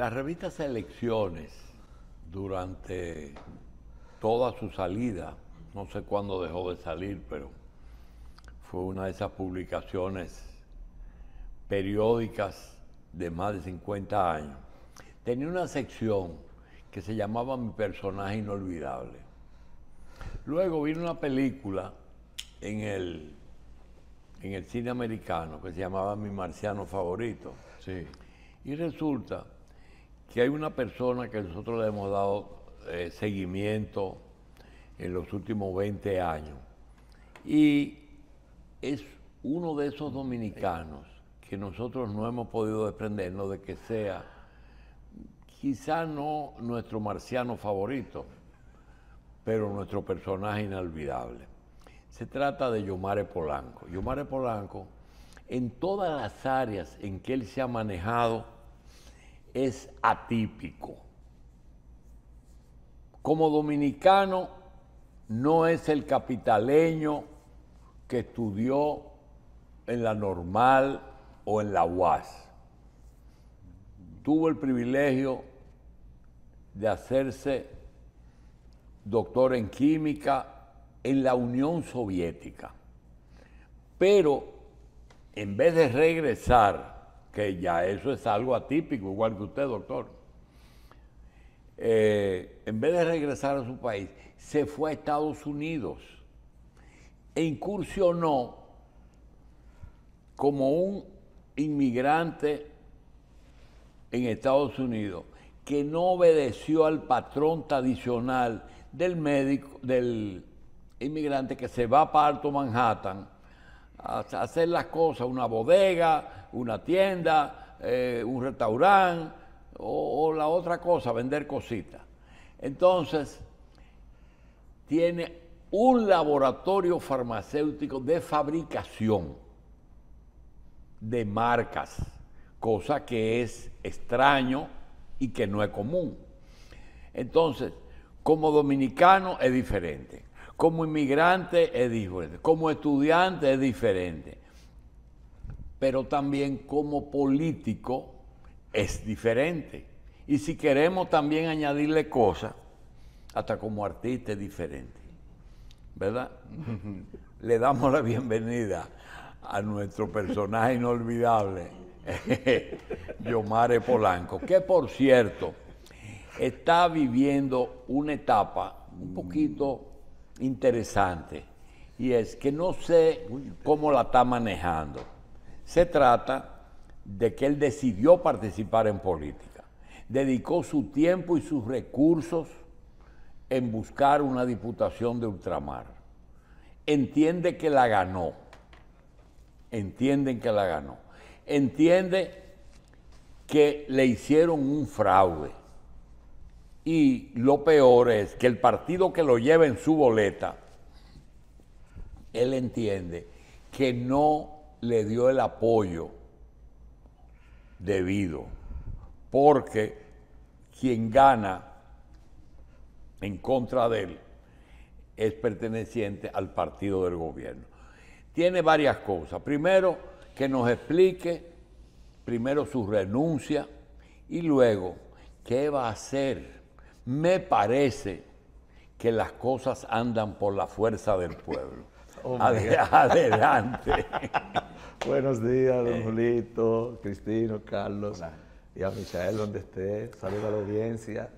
La revista Selecciones, durante toda su salida, no sé cuándo dejó de salir, pero fue una de esas publicaciones periódicas de más de 50 años. Tenía una sección que se llamaba Mi personaje inolvidable. Luego vino una película en el, en el cine americano que se llamaba Mi marciano favorito. Sí. Y resulta que hay una persona que nosotros le hemos dado eh, seguimiento en los últimos 20 años. Y es uno de esos dominicanos que nosotros no hemos podido desprendernos de que sea quizá no nuestro marciano favorito, pero nuestro personaje inolvidable. Se trata de Yomare Polanco. Yomare Polanco, en todas las áreas en que él se ha manejado, es atípico. Como dominicano, no es el capitaleño que estudió en la normal o en la UAS. Tuvo el privilegio de hacerse doctor en química en la Unión Soviética. Pero en vez de regresar, que ya eso es algo atípico, igual que usted, doctor, eh, en vez de regresar a su país, se fue a Estados Unidos e incursionó como un inmigrante en Estados Unidos que no obedeció al patrón tradicional del médico, del inmigrante que se va para Alto Manhattan hacer las cosas, una bodega, una tienda, eh, un restaurante o, o la otra cosa, vender cositas. Entonces, tiene un laboratorio farmacéutico de fabricación de marcas, cosa que es extraño y que no es común. Entonces, como dominicano es diferente, como inmigrante es diferente, como estudiante es diferente, pero también como político es diferente. Y si queremos también añadirle cosas, hasta como artista es diferente. ¿Verdad? Le damos la bienvenida a nuestro personaje inolvidable, Yomare Polanco, que por cierto está viviendo una etapa un poquito interesante y es que no sé cómo la está manejando. Se trata de que él decidió participar en política, dedicó su tiempo y sus recursos en buscar una diputación de ultramar. Entiende que la ganó, entienden que la ganó, entiende que le hicieron un fraude. Y lo peor es que el partido que lo lleva en su boleta, él entiende que no le dio el apoyo debido, porque quien gana en contra de él es perteneciente al partido del gobierno. Tiene varias cosas. Primero, que nos explique primero su renuncia y luego qué va a hacer. Me parece que las cosas andan por la fuerza del pueblo. Ade- adelante. Buenos días, don Julito, Cristino, Carlos y a Michael donde esté. Saludos a la audiencia.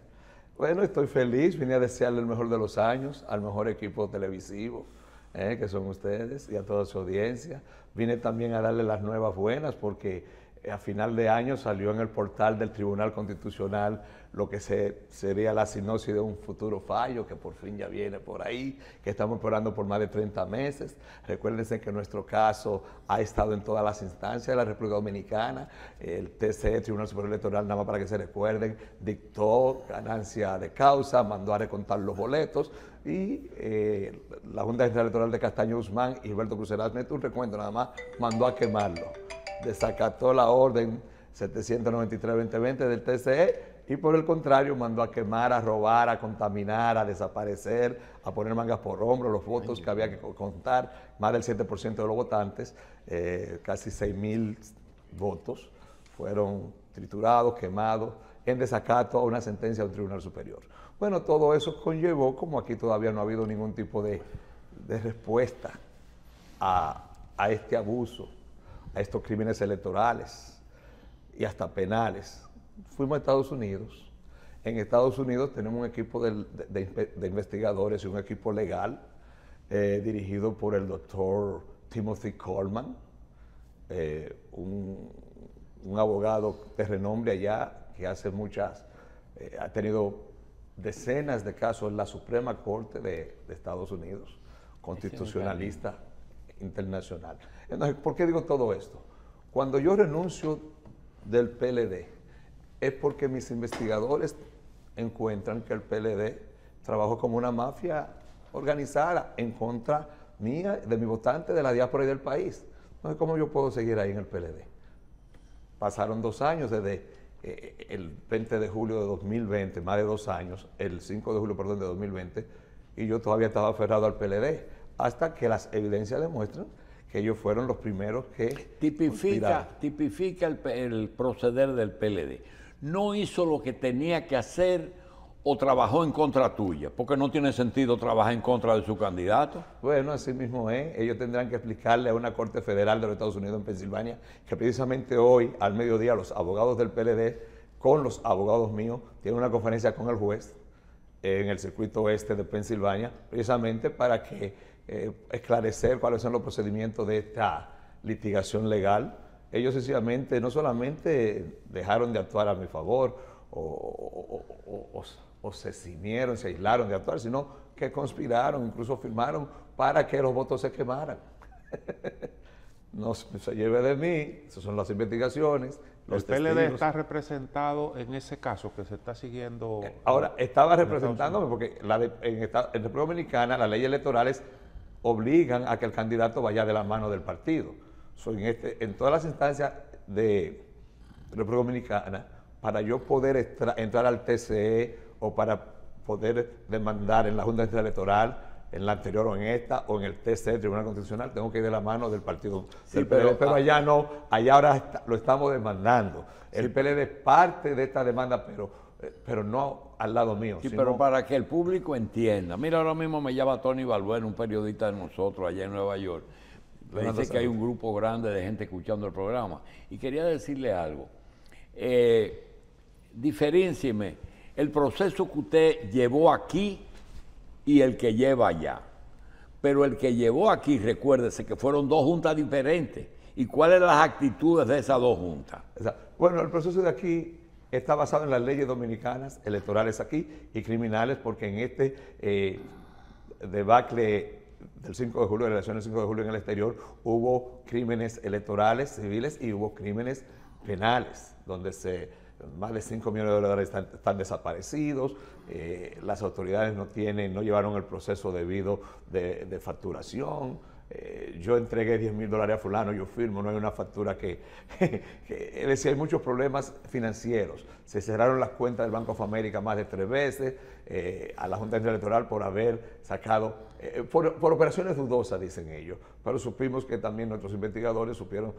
Bueno, estoy feliz, vine a desearle el mejor de los años al mejor equipo televisivo, eh, que son ustedes, y a toda su audiencia. Vine también a darle las nuevas buenas porque eh, a final de año salió en el portal del Tribunal Constitucional lo que se, sería la sinopsis de un futuro fallo que por fin ya viene por ahí, que estamos esperando por más de 30 meses. Recuérdense que nuestro caso ha estado en todas las instancias de la República Dominicana. El TCE, Tribunal Superior Electoral, nada más para que se recuerden, dictó ganancia de causa, mandó a recontar los boletos y eh, la Junta Electoral de Castaño Guzmán y Gilberto Cruceras, mete un recuento nada más, mandó a quemarlo desacató la orden 793-2020 del TCE y por el contrario mandó a quemar, a robar, a contaminar, a desaparecer, a poner mangas por hombro los votos que había que co- contar, más del 7% de los votantes, eh, casi 6 mil votos fueron triturados, quemados en desacato a una sentencia de un tribunal superior. Bueno, todo eso conllevó, como aquí todavía no ha habido ningún tipo de, respuesta a, a este abuso, a estos crímenes electorales y hasta penales. Fuimos a Estados Unidos. En Estados Unidos tenemos un equipo de, investigadores y un equipo legal eh, dirigido por el doctor Timothy Coleman, eh, un, abogado de renombre allá que hace muchas, eh, ha tenido decenas de casos en la Suprema Corte de, de Estados Unidos, constitucionalista internacional. Entonces, ¿por qué digo todo esto? Cuando yo renuncio del PLD, es porque mis investigadores encuentran que el PLD trabajó como una mafia organizada en contra mía, de mi votante, de la diáspora y del país. Entonces, ¿cómo yo puedo seguir ahí en el PLD? Pasaron dos años desde eh, el 20 de julio de 2020, más de dos años, el 5 de julio, perdón, de 2020, y yo todavía estaba aferrado al PLD, hasta que las evidencias demuestran que ellos fueron los primeros que... Tipifica, tipifica el, proceder del PLD. No hizo lo que tenía que hacer o trabajó en contra tuya, porque no tiene sentido trabajar en contra de su candidato. Bueno, así mismo es. Ellos tendrán que explicarle a una Corte Federal de los Estados Unidos en Pensilvania que precisamente hoy, al mediodía, los abogados del PLD, con los abogados míos, tienen una conferencia con el juez en el circuito oeste de Pensilvania, precisamente para que eh, esclarecer cuáles son los procedimientos de esta litigación legal. Ellos sencillamente no solamente dejaron de actuar a mi favor o, se cimieron, se aislaron de actuar, sino que conspiraron, incluso firmaron para que los votos se quemaran. no se lleve de mí, esas son las investigaciones. Los ¿El PLD está representado en ese caso que se está siguiendo? Ahora, estaba representándome porque la en, en República Dominicana las leyes electorales obligan a que el candidato vaya de la mano del partido. en, este, en todas las instancias de República Dominicana, para yo poder entrar al TCE o para poder demandar en la Junta Electoral, en la anterior o en esta, o en el TCE, Tribunal Constitucional, tengo que ir de la mano del partido pero, allá no, allá ahora lo estamos demandando. El PLD es parte de esta demanda, pero, pero no al lado mío. Sí, pero para que el público entienda. Mira, ahora mismo me llama Tony Balbuena, un periodista de nosotros allá en Nueva York. Le dice que hay un grupo grande de gente escuchando el programa. Y quería decirle algo. Eh, diferencieme el proceso que usted llevó aquí y el que lleva allá. Pero el que llevó aquí, recuérdese que fueron dos juntas diferentes. ¿Y cuáles las actitudes de esas dos juntas? Bueno, el proceso de aquí está basado en las leyes dominicanas electorales aquí y criminales, porque en este eh, debacle del 5 de julio, de la elección del 5 de julio en el exterior, hubo crímenes electorales, civiles y hubo crímenes penales, donde se, más de 5 millones de dólares están, desaparecidos, eh, las autoridades no, tienen, no llevaron el proceso debido de facturación, eh, yo entregué 10 mil dólares a fulano, yo firmo, no hay una factura que, Es decir, hay muchos problemas financieros. Se cerraron las cuentas del Banco of America más de tres veces eh, a la Junta Electoral por haber sacado, eh, por, operaciones dudosas, dicen ellos, pero supimos que también nuestros investigadores supieron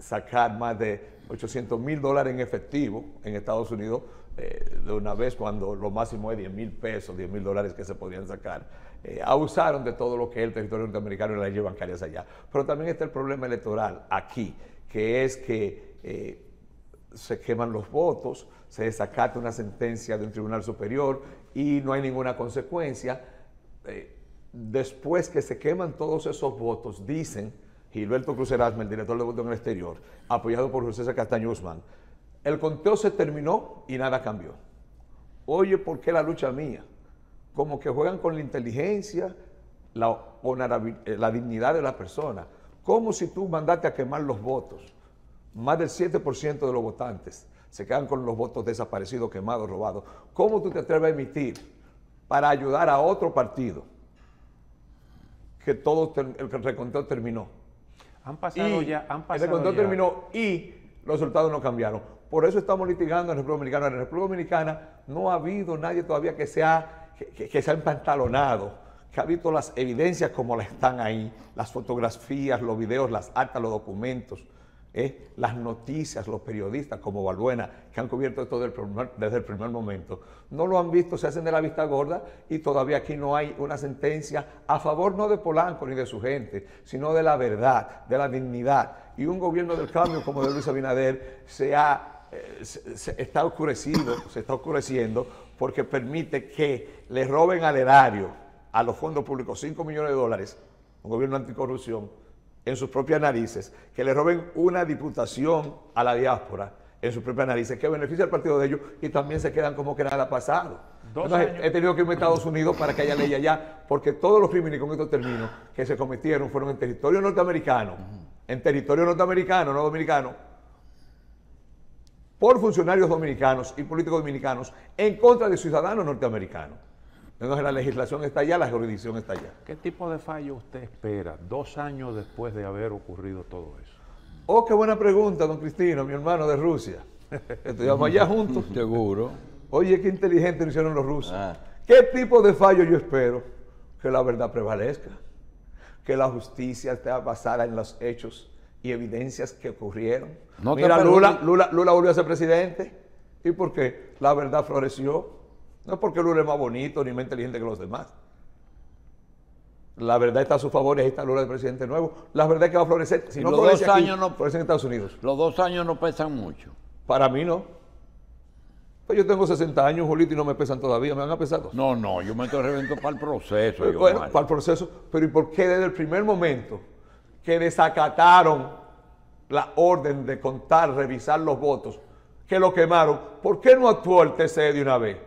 sacar más de 800 mil dólares en efectivo en Estados Unidos de una vez cuando lo máximo es 10 mil pesos, 10 mil dólares que se podían sacar eh, abusaron de todo lo que es el territorio norteamericano y las leyes bancarias allá. Pero también está el problema electoral aquí, que es que eh, se queman los votos, se desacata una sentencia de un tribunal superior y no hay ninguna consecuencia. Eh, después que se queman todos esos votos, dicen Gilberto Cruz Erasme, el director de voto en el exterior, apoyado por José. Castaño Usman, el conteo se terminó y nada cambió. Oye, ¿por qué la lucha mía? Como que juegan con la inteligencia, la, eh, la dignidad de la persona. Como si tú mandaste a quemar los votos. Más del 7% de los votantes se quedan con los votos desaparecidos, quemados, robados. ¿Cómo tú te atreves a emitir para ayudar a otro partido que todo el reconteo terminó? Han pasado ya, han pasado El reconteo terminó y los resultados no cambiaron. Por eso estamos litigando en la República Dominicana. En la República Dominicana no ha habido nadie todavía que sea que, se ha empantalonado, que ha visto las evidencias como las están ahí, las fotografías, los videos, las actas, los documentos. ¿eh? las noticias, los periodistas como Balbuena, que han cubierto esto desde el primer momento, no lo han visto, se hacen de la vista gorda y todavía aquí no hay una sentencia a favor no de Polanco ni de su gente, sino de la verdad, de la dignidad. Y un gobierno del cambio como de Luis Abinader se, ha, eh, está oscurecido, se está oscureciendo porque permite que le roben al erario, a los fondos públicos, 5 millones de dólares, un gobierno anticorrupción, en sus propias narices, que le roben una diputación a la diáspora en sus propias narices, que beneficia al partido de ellos y también se quedan como que nada ha pasado. he tenido que irme a Estados Unidos para que haya ley allá, porque todos los crímenes, con estos términos, que se cometieron fueron en territorio norteamericano, en territorio norteamericano, no dominicano, por funcionarios dominicanos y políticos dominicanos en contra de ciudadanos norteamericanos. Entonces la legislación está allá, la jurisdicción está allá. ¿Qué tipo de fallo usted espera dos años después de haber ocurrido todo eso? Oh, qué buena pregunta, don Cristino, mi hermano de Rusia. Estudiamos allá juntos. Seguro. Oye, qué inteligente lo hicieron los rusos. Ah. ¿Qué tipo de fallo yo espero? Que la verdad prevalezca, que la justicia esté basada en los hechos y evidencias que ocurrieron. Mira, Lula, Lula, Lula volvió a ser presidente. ¿Y por qué? La verdad floreció. No es porque Lula es más bonito ni más inteligente que los demás. La verdad está a su favor y ahí está Lula de presidente nuevo. La verdad es que va a florecer. Si no los dos años no florece en Estados Unidos. Los dos años no pesan mucho. Para mí no. Pues yo tengo 60 años, Julito, y no me pesan todavía. ¿Me van a pesar No, no, yo me estoy reventando para el proceso. bueno, para el proceso. Pero ¿y por qué desde el primer momento que desacataron la orden de contar, revisar los votos, que lo quemaron, ¿por qué no actuó el TCE de una vez?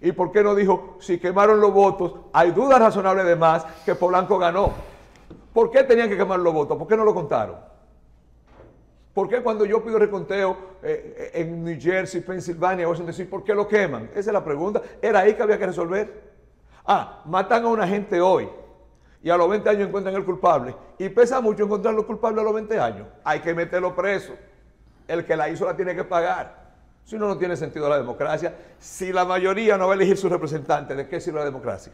¿Y por qué no dijo, si quemaron los votos, hay dudas razonables de más que Polanco ganó? ¿Por qué tenían que quemar los votos? ¿Por qué no lo contaron? ¿Por qué cuando yo pido reconteo eh, eh, en New Jersey, Pensilvania, a decir, ¿por qué lo queman? Esa es la pregunta. Era ahí que había que resolver. Ah, matan a una gente hoy y a los 20 años encuentran el culpable. Y pesa mucho encontrar los culpables a los 20 años. Hay que meterlo preso. El que la hizo la tiene que pagar. Si no, no tiene sentido la democracia. Si la mayoría no va a elegir su representante, ¿de qué sirve la democracia?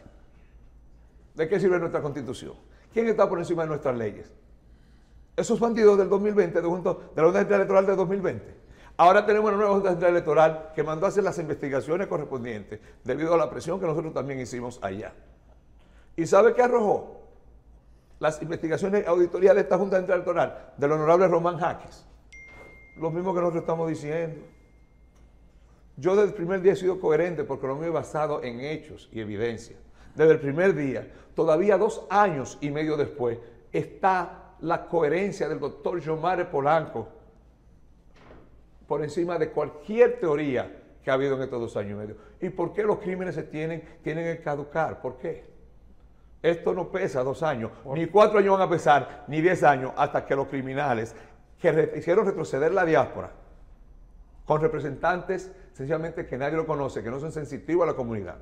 ¿De qué sirve nuestra constitución? ¿Quién está por encima de nuestras leyes? Esos bandidos del 2020, de, junto, de la Junta Central Electoral del 2020. Ahora tenemos una nueva Junta Central Electoral que mandó a hacer las investigaciones correspondientes debido a la presión que nosotros también hicimos allá. ¿Y sabe qué arrojó? Las investigaciones auditorías de esta Junta Central Electoral, del honorable Román Jaques. Lo mismo que nosotros estamos diciendo. Yo desde el primer día he sido coherente porque lo mío he basado en hechos y evidencia. Desde el primer día, todavía dos años y medio después, está la coherencia del doctor Jomare Polanco por encima de cualquier teoría que ha habido en estos dos años y medio. ¿Y por qué los crímenes se tienen, tienen que caducar? ¿Por qué? Esto no pesa dos años, ni cuatro años van a pesar, ni diez años, hasta que los criminales que hicieron retroceder la diáspora con representantes sencillamente que nadie lo conoce, que no son sensitivos a la comunidad,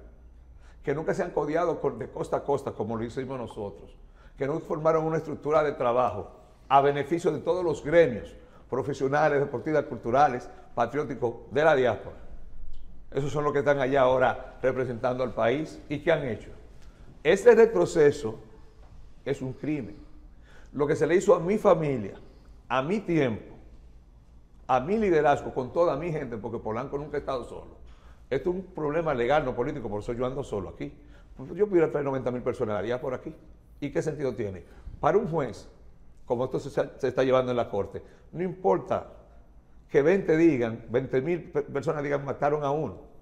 que nunca se han codiado de costa a costa como lo hicimos nosotros, que no formaron una estructura de trabajo a beneficio de todos los gremios profesionales, deportivos, culturales, patrióticos de la diáspora. Esos son los que están allá ahora representando al país y que han hecho. Este retroceso es un crimen. Lo que se le hizo a mi familia, a mi tiempo, a mi liderazgo con toda mi gente, porque Polanco nunca ha estado solo. Esto es un problema legal, no político, por eso yo ando solo aquí. Yo pudiera traer 90 mil personas por aquí. ¿Y qué sentido tiene? Para un juez, como esto se, está llevando en la corte, no importa que 20 digan, 20 mil personas digan mataron a uno.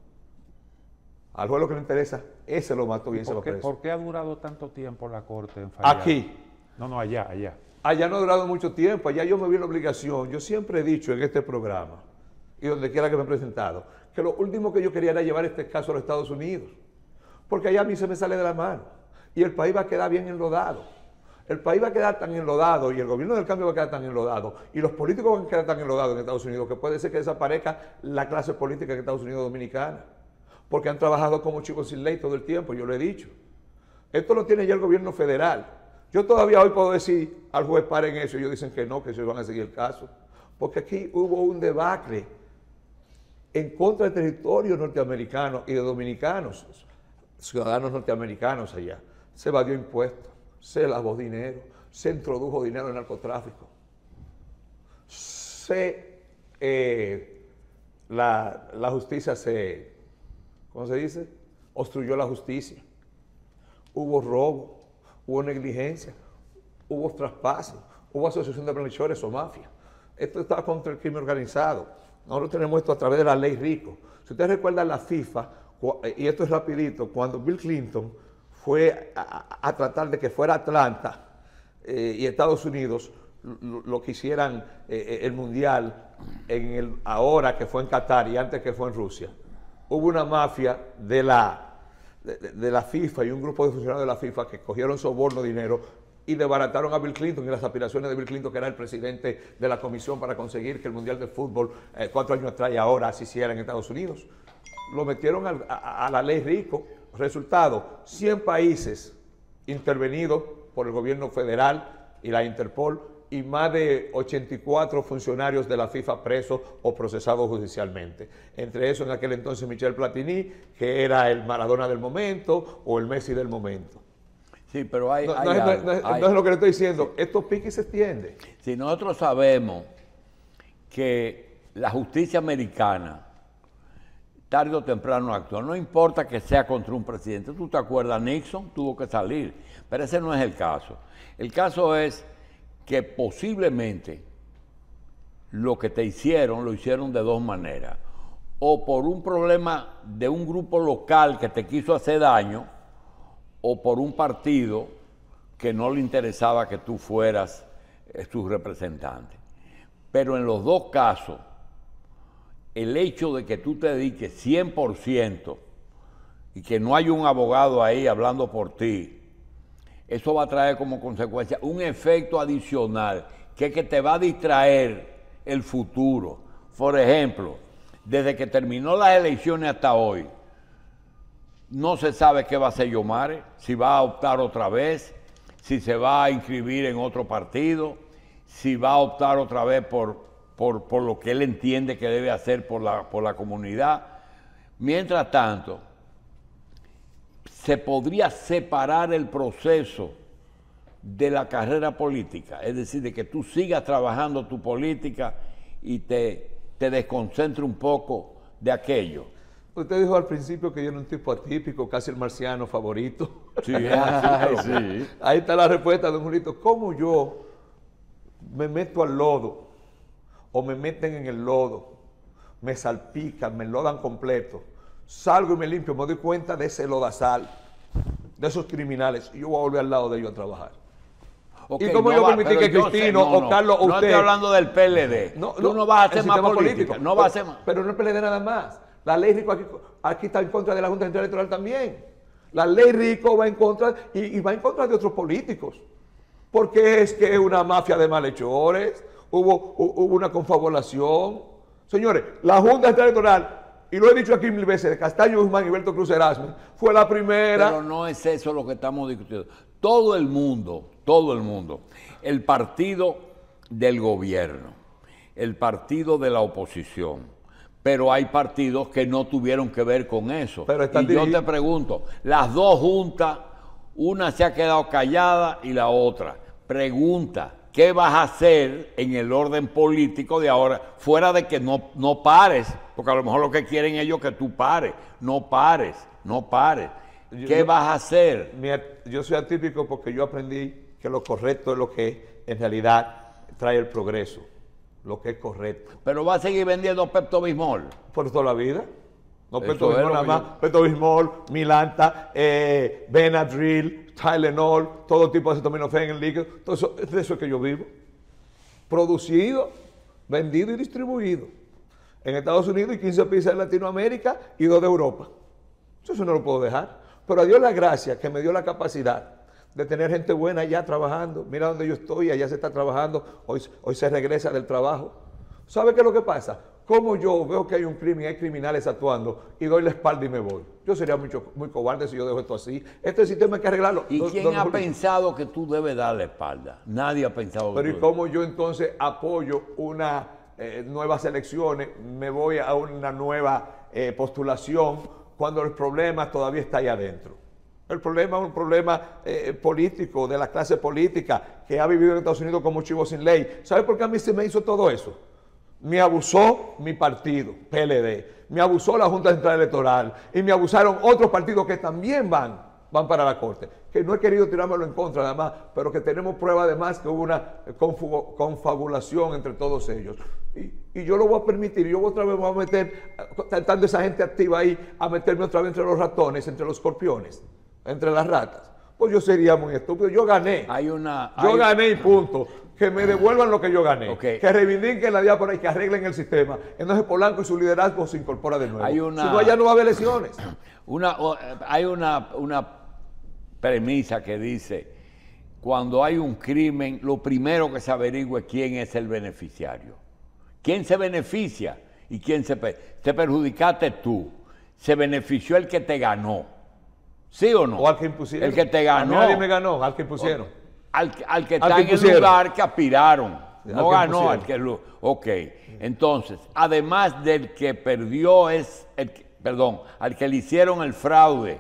Al juez lo que le interesa, ese lo mató y ese lo preso. ¿Por qué ha durado tanto tiempo la corte en fallar? Aquí. No, no, allá, allá. Allá no ha durado mucho tiempo, allá yo me vi la obligación. Yo siempre he dicho en este programa y donde quiera que me he presentado, que lo último que yo quería era llevar este caso a los Estados Unidos, porque allá a mí se me sale de la mano y el país va a quedar bien enlodado. El país va a quedar tan enlodado y el gobierno del cambio va a quedar tan enlodado y los políticos van a quedar tan enlodados en Estados Unidos que puede ser que desaparezca la clase política en Estados Unidos dominicana, porque han trabajado como chicos sin ley todo el tiempo, yo lo he dicho. Esto lo tiene ya el gobierno federal. Yo todavía hoy puedo decir al juez paren eso ellos dicen que no, que se van a seguir el caso. Porque aquí hubo un debacle en contra del territorio norteamericano y de dominicanos, ciudadanos norteamericanos allá. Se evadió impuestos, se lavó dinero, se introdujo dinero en narcotráfico. se, eh, la justicia se, ¿cómo se dice? Obstruyó la justicia. Hubo robo, hubo negligencia, hubo traspaso, hubo asociación de malhechores o mafia. Esto está contra el crimen organizado. Nosotros tenemos esto a través de la ley Rico. Si ustedes recuerdan la FIFA, y esto es rapidito, cuando Bill Clinton fue a, tratar de que fuera Atlanta eh, y Estados Unidos lo, que hicieran eh, eh, el Mundial en el, ahora que fue en Qatar y antes que fue en Rusia, hubo una mafia de la, de, la FIFA y un grupo de funcionarios de la FIFA que cogieron soborno, dinero y desbarataron a Bill Clinton y las aspiraciones de Bill Clinton, que era el presidente de la comisión para conseguir que el Mundial de Fútbol, cuatro años atrás y ahora se hiciera en Estados Unidos. Lo metieron a, a la ley Rico, Resultado, 100 países intervenidos por el gobierno federal y la Interpol y más de 84 funcionarios de la FIFA presos o procesados judicialmente. Entre eso en aquel entonces Michel Platini, que era el Maradona del momento o el Messi del momento. Sí, pero hay... No, es, lo que le estoy diciendo, esto pique y se extiende. Si nosotros sabemos que la justicia americana tarde o temprano actúa. No importa que sea contra un presidente. Tú te acuerdas, Nixon tuvo que salir, pero ese no es el caso. El caso es que posiblemente lo que te hicieron lo hicieron de dos maneras. O por un problema de un grupo local que te quiso hacer daño, o por un partido que no le interesaba que tú fueras eh, su representante. Pero en los dos casos, el hecho de que tú te dediques 100% y que no hay un abogado ahí hablando por ti, eso va a traer como consecuencia un efecto adicional que es que te va a distraer el futuro. Por ejemplo, desde que terminó las elecciones hasta hoy, no se sabe qué va a hacer Yomare, si va a optar otra vez, si se va a inscribir en otro partido, si va a optar otra vez por por, lo que él entiende que debe hacer por la, por la comunidad. Mientras tanto, se podría separar el proceso de la carrera política, es decir, de que tú sigas trabajando tu política y te, te desconcentre un poco de aquello. Usted dijo al principio que yo era un tipo atípico, casi el marciano favorito. Sí, sí. Ahí está la respuesta, don Julito. ¿Cómo yo me meto al lodo o me meten en el lodo, me salpican, me lodan completo, salgo y me limpio, me doy cuenta de ese lodazal, de esos criminales, y yo voy a volver al lado de ellos a trabajar. ¿Y cómo yo permití que Cristino o Carlos o usted... No estoy hablando del PLD. No, Tú no, vas a hacer más política. No va a hacer más. Pero no el PLD nada más. La ley Rico aquí, está en contra de la Junta Central Electoral también. La ley Rico va en contra y, y va en contra de otros políticos. Porque es que es una mafia de malhechores, hubo, una confabulación. Señores, la Junta Electoral, y lo he dicho aquí mil veces, Castaño Guzmán y Berto Cruz Erasmus, fue la primera. Pero no es eso lo que estamos discutiendo. Todo el mundo, todo el mundo, el partido del gobierno, el partido de la oposición, pero hay partidos que no tuvieron que ver con eso. Pero y yo te pregunto, las dos juntas, una se ha quedado callada y la otra. Pregunta, ¿qué vas a hacer en el orden político de ahora? Fuera de que no, no pares, porque a lo mejor lo que quieren ellos es que tú pares, no pares, no pares. ¿Qué vas a hacer? yo soy atípico porque yo aprendí que lo correcto es lo que en realidad trae el progreso, lo que es correcto. Pero va a seguir vendiendo Pepto Bismol. Por toda la vida. No Pepto Bismol nada más, Pepto Bismol, Milanta, eh, Benadryl, Tylenol, todo tipo de acetaminofén en líquido, todo eso, es de eso que yo vivo. Producido, vendido y distribuido. En Estados Unidos y 15 países de Latinoamérica y dos de Europa. Eso no lo puedo dejar. Pero a Dios la gracia que me dio la capacidad de tener gente buena allá trabajando. Mira donde yo estoy, allá se está trabajando, hoy, hoy se regresa del trabajo. ¿Sabe qué es lo que pasa? Como yo veo que hay un crimen, hay criminales actuando y doy la espalda y me voy? Yo sería mucho, muy cobarde si yo dejo esto así. Este sistema hay que arreglarlo. ¿Y quién ha pensado que tú debes dar la espalda? Nadie ha pensado Pero ¿y cómo yo entonces apoyo una eh, nuevas elecciones, me voy a una nueva eh, postulación cuando el problema todavía está ahí adentro? El problema es un problema eh, político, de la clase política, que ha vivido en Estados Unidos como chivo sin ley. ¿Sabe por qué a mí se me hizo todo eso? Me abusó mi partido, PLD. Me abusó la Junta Central Electoral. Y me abusaron otros partidos que también van, van para la Corte. Que no he querido tirármelo en contra, además, pero que tenemos prueba además que hubo una confabulación entre todos ellos. Y, yo lo voy a permitir. Yo otra vez voy a meter, tratando esa gente activa ahí, a meterme otra vez entre los ratones, entre los escorpiones entre las ratas. Pues yo sería muy estúpido. Yo gané. Hay una. Yo gané y punto. Que me devuelvan lo que yo gané. Que reivindiquen la diáspora y que arreglen el sistema. Entonces Polanco y su liderazgo se incorpora de nuevo. Hay una, si no, allá no va a haber elecciones. Una, hay una, una premisa que dice, cuando hay un crimen, lo primero que se averigua es quién es el beneficiario. ¿Quién se beneficia? ¿Y quién se... Te perjudicaste tú. Se benefició el que te ganó. ¿Sí o no? O al que impusieron. El que te ganó. nadie me ganó, al que impusieron. Al, al, que está en el lugar que aspiraron. No ganó al que lo. Ok. Entonces, además del que perdió es. El, perdón, al que le hicieron el fraude.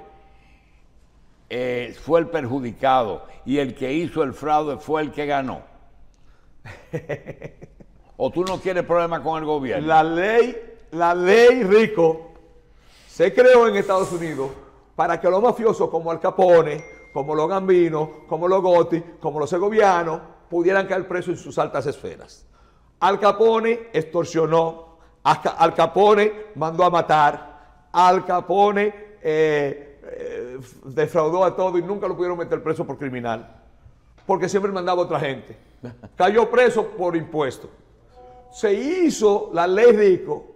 Eh, fue el perjudicado y el que hizo el fraude fue el que ganó. ¿O tú no quieres problema con el gobierno? La ley, la ley rico se creó en Estados Unidos para que los mafiosos como Al Capone, como los Gambinos, como los Gotti, como los segovianos, pudieran caer presos en sus altas esferas. Al Capone extorsionó, Al Capone mandó a matar, Al Capone eh, eh, defraudó a todo y nunca lo pudieron meter preso por criminal, porque siempre mandaba a otra gente. Cayó preso por impuesto. Se hizo la ley rico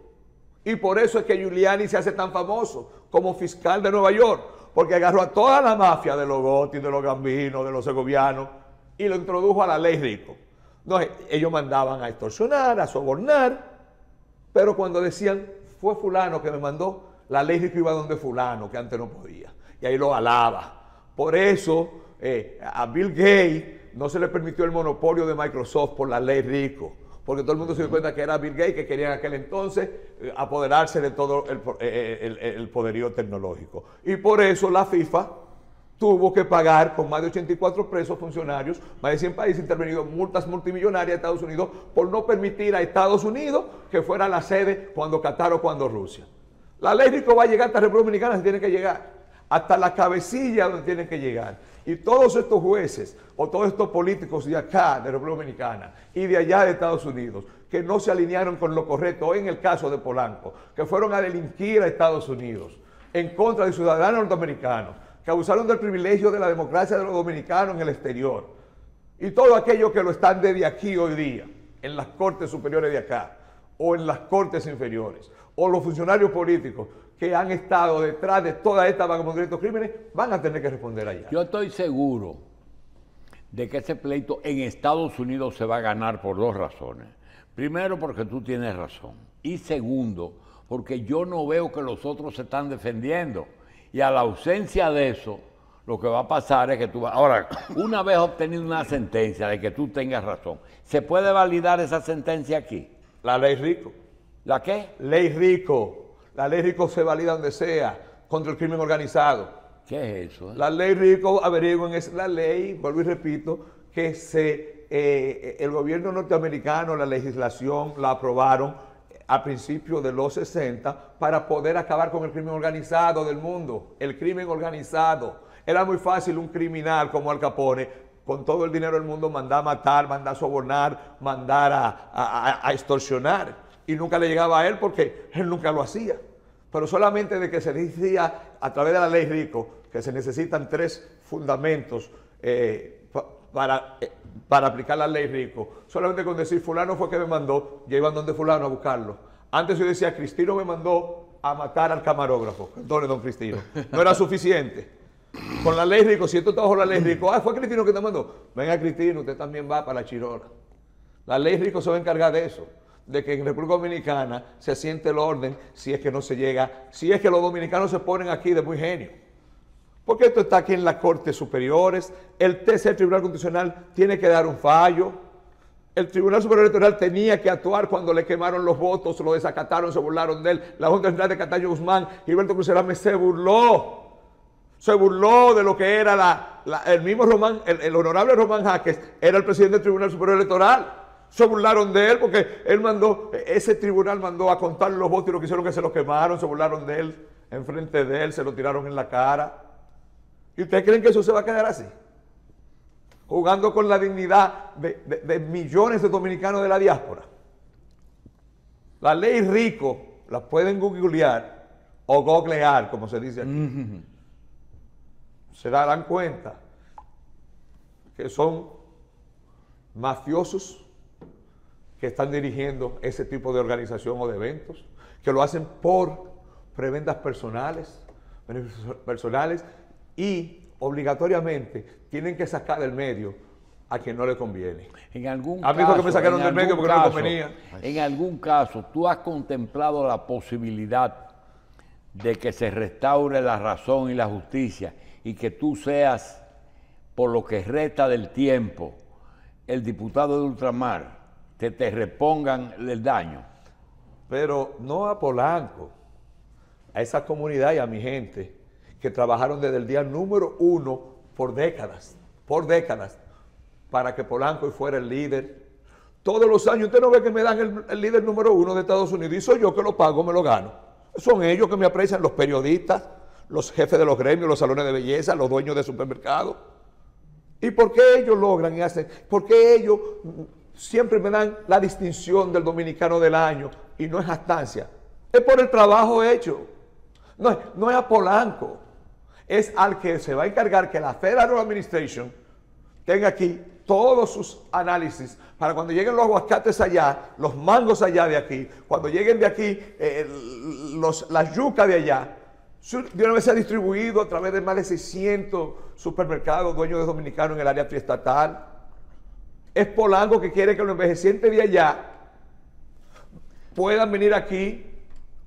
y por eso es que Giuliani se hace tan famoso como fiscal de Nueva York, porque agarró a toda la mafia de los Gotti, de los Gambinos, de los segovianos y lo introdujo a la ley rico. Entonces, ellos mandaban a extorsionar, a sobornar, pero cuando decían, fue fulano que me mandó, la ley rico iba donde fulano, que antes no podía. Y ahí lo alaba. Por eso eh, a Bill Gates no se le permitió el monopolio de Microsoft por la ley rico porque todo el mundo se dio cuenta que era Bill Gates que quería en aquel entonces eh, apoderarse de todo eh, eh, el, poderío tecnológico. Y por eso la FIFA tuvo que pagar con más de 84 presos funcionarios, más de 100 países intervenidos, multas multimillonarias a Estados Unidos por no permitir a Estados Unidos que fuera la sede cuando Qatar o cuando Rusia. La ley rico va a llegar hasta República Dominicana, se tiene que llegar, hasta la cabecilla donde tiene que llegar. Y todos estos jueces o todos estos políticos de acá, de República Dominicana, y de allá de Estados Unidos, que no se alinearon con lo correcto, en el caso de Polanco, que fueron a delinquir a Estados Unidos en contra de ciudadanos norteamericanos, que abusaron del privilegio de la democracia de los dominicanos en el exterior, y todo aquello que lo están desde aquí hoy día, en las cortes superiores de acá, o en las cortes inferiores, o los funcionarios políticos que han estado detrás de toda esta vagabundería de estos crímenes, van a tener que responder allá. Yo estoy seguro de que ese pleito en Estados Unidos se va a ganar por dos razones. Primero, porque tú tienes razón. Y segundo, porque yo no veo que los otros se están defendiendo. Y a la ausencia de eso, lo que va a pasar es que tú vas... Ahora, una vez obtenido una sentencia de que tú tengas razón, ¿se puede validar esa sentencia aquí? La ley rico. ¿La qué? Ley rico. La ley rico se valida donde sea contra el crimen organizado. ¿Qué es eso? Eh? La ley rico, averigüen, es la ley, vuelvo y repito, que se, eh, el gobierno norteamericano, la legislación la aprobaron a principios de los 60 para poder acabar con el crimen organizado del mundo. El crimen organizado. Era muy fácil un criminal como Al Capone, con todo el dinero del mundo, mandar a matar, mandar a sobornar, mandar a extorsionar. Y nunca le llegaba a él porque él nunca lo hacía pero solamente de que se decía a través de la ley Rico que se necesitan tres fundamentos eh, para, eh, para aplicar la ley Rico. Solamente con decir fulano fue que me mandó, ya iban donde fulano a buscarlo. Antes yo decía, Cristino me mandó a matar al camarógrafo. Perdone, don Cristino. No era suficiente. Con la ley Rico, si esto está bajo la ley Rico, ah, fue Cristino que te mandó. Venga, Cristino, usted también va para la chirola. La ley Rico se va a encargar de eso de que en República Dominicana se siente el orden si es que no se llega, si es que los dominicanos se ponen aquí de muy genio. Porque esto está aquí en las Cortes Superiores, el tercer Tribunal Constitucional tiene que dar un fallo, el Tribunal Superior Electoral tenía que actuar cuando le quemaron los votos, lo desacataron, se burlaron de él, la Junta Central de Cataño Guzmán, Gilberto Cruz se burló. Se burló de lo que era el mismo Román, el, el honorable Román Jaques, era el presidente del Tribunal Superior Electoral. Se burlaron de él porque él mandó, ese tribunal mandó a contar los votos y lo que hicieron que se lo quemaron, se burlaron de él, enfrente de él, se lo tiraron en la cara. ¿Y ustedes creen que eso se va a quedar así? Jugando con la dignidad de, de- de millones de dominicanos de la diáspora. La ley rico la pueden googlear o googlear, como se dice aquí. Se darán cuenta que son mafiosos que están dirigiendo ese tipo de organización o de eventos, que lo hacen por prebendas personales, beneficios personales y obligatoriamente tienen que sacar del medio a quien no le conviene. En algún A mí fue que me sacaron del medio porque no me caso- convenía. En algún caso, tú has contemplado la posibilidad de que se restaure la razón y la justicia y que tú seas, por lo que resta del tiempo, el diputado de ultramar, que te repongan el daño. pero no a Polanco, a esa comunidad y a mi gente que trabajaron desde el día número uno por décadas, por décadas, para que Polanco fuera el líder. Todos los años, usted no ve que me dan el, líder número uno de Estados Unidos y soy yo que lo pago, me lo gano. Son ellos que me aprecian, los periodistas, los jefes de los gremios, los salones de belleza, los dueños de supermercados. ¿Y por qué ellos logran y hacen? ¿Por qué ellos siempre me dan la distinción del dominicano del año y no es jactancia? Es por el trabajo hecho. No, es- no es a Polanco. Es al que se va a encargar que la Federal Administration tenga aquí todos sus análisis para cuando lleguen los aguacates allá, los mangos allá de aquí, cuando lleguen de aquí eh, los, las yucas de allá, de una vez se ha distribuido a través de más de 600 supermercados dueños de dominicanos en el área triestatal. Es Polanco que quiere que los envejecientes de allá puedan venir aquí,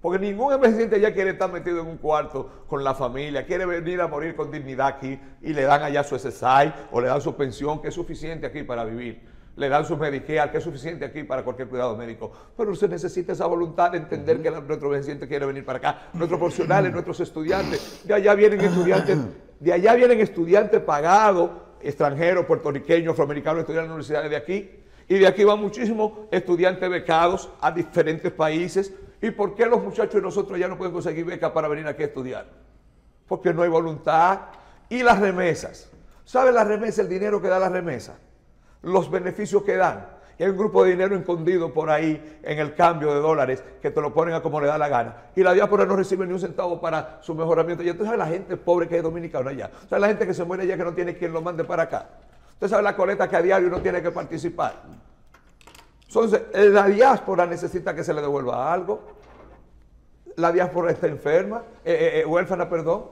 porque ningún envejeciente allá quiere estar metido en un cuarto con la familia, quiere venir a morir con dignidad aquí y le dan allá su SSI o le dan su pensión, que es suficiente aquí para vivir. Le dan su Medicare, que es suficiente aquí para cualquier cuidado médico. Pero se necesita esa voluntad de entender que nuestro envejeciente quiere venir para acá. Nuestros profesionales, nuestros estudiantes, de allá vienen estudiantes, de allá vienen estudiantes pagados, extranjeros, puertorriqueños, afroamericanos, estudian en las universidades de aquí. Y de aquí van muchísimos estudiantes becados a diferentes países. ¿Y por qué los muchachos de nosotros ya no pueden conseguir becas para venir aquí a estudiar? Porque no hay voluntad. Y las remesas. ¿Sabe la remesa, el dinero que da la remesa? Los beneficios que dan. Y hay un grupo de dinero escondido por ahí en el cambio de dólares que te lo ponen a como le da la gana. Y la diáspora no recibe ni un centavo para su mejoramiento. Y entonces la gente pobre que es dominicana allá. ¿Sabe la gente que se muere allá que no tiene quien lo mande para acá? Usted sabe la coleta que a diario no tiene que participar. Entonces, la diáspora necesita que se le devuelva algo. La diáspora está enferma, eh, eh, eh, huérfana, perdón.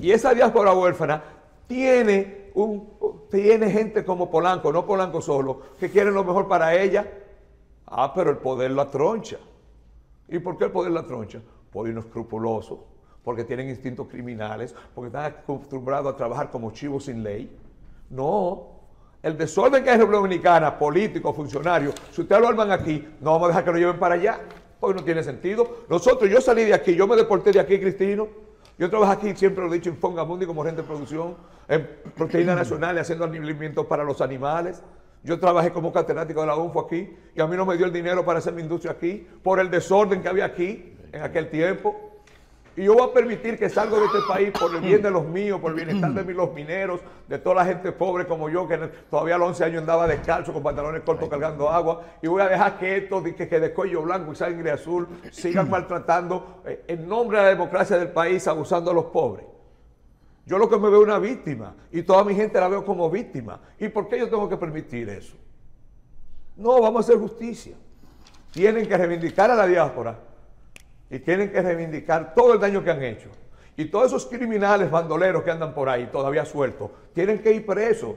Y esa diáspora huérfana tiene, un, tiene gente como Polanco, no Polanco solo, que quieren lo mejor para ella. Ah, pero el poder la troncha. ¿Y por qué el poder la troncha? Por inescrupulosos, porque tienen instintos criminales, porque están acostumbrados a trabajar como chivos sin ley. No, el desorden que hay en República Dominicana, políticos, funcionarios, si ustedes lo arman aquí, no vamos a dejar que lo lleven para allá, porque no tiene sentido. Nosotros, yo salí de aquí, yo me deporté de aquí, Cristino. Yo trabajo aquí, siempre lo he dicho, en Fongamundi como gente de producción, en proteínas nacionales, haciendo alimentos para los animales. Yo trabajé como catedrático de la UNFO aquí y a mí no me dio el dinero para hacer mi industria aquí por el desorden que había aquí en aquel tiempo. Y yo voy a permitir que salga de este país por el bien de los míos, por el bienestar de los mineros, de toda la gente pobre como yo, que todavía a los 11 años andaba descalzo con pantalones cortos cargando agua. Y voy a dejar que estos que, de cuello blanco y sangre azul sigan maltratando eh, en nombre de la democracia del país, abusando a los pobres. Yo lo que me veo una víctima y toda mi gente la veo como víctima. ¿Y por qué yo tengo que permitir eso? No, vamos a hacer justicia. Tienen que reivindicar a la diáspora y tienen que reivindicar todo el daño que han hecho. Y todos esos criminales bandoleros que andan por ahí todavía sueltos, tienen que ir presos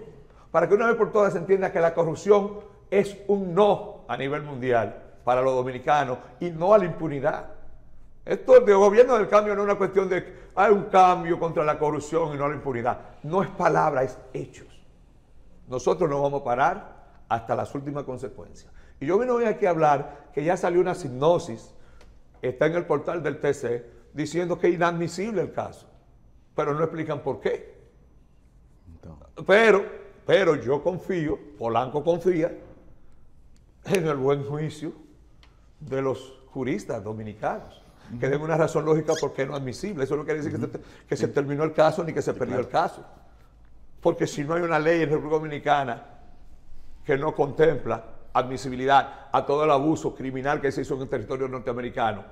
para que una vez por todas se entienda que la corrupción es un no a nivel mundial para los dominicanos y no a la impunidad. Esto de gobierno del cambio no es una cuestión de hay un cambio contra la corrupción y no la impunidad. No es palabra, es hechos. Nosotros no vamos a parar hasta las últimas consecuencias. Y yo vine hoy aquí a hablar que ya salió una sinopsis, está en el portal del TC, diciendo que es inadmisible el caso. pero no explican por qué. Pero, pero yo confío, Polanco confía, en el buen juicio de los juristas dominicanos, que den una razón lógica por qué no admisible. Eso no quiere decir que, se, que se terminó el caso ni que se perdió el caso. Porque si no hay una ley en República Dominicana que no contempla admisibilidad a todo el abuso criminal que se hizo en el territorio norteamericano,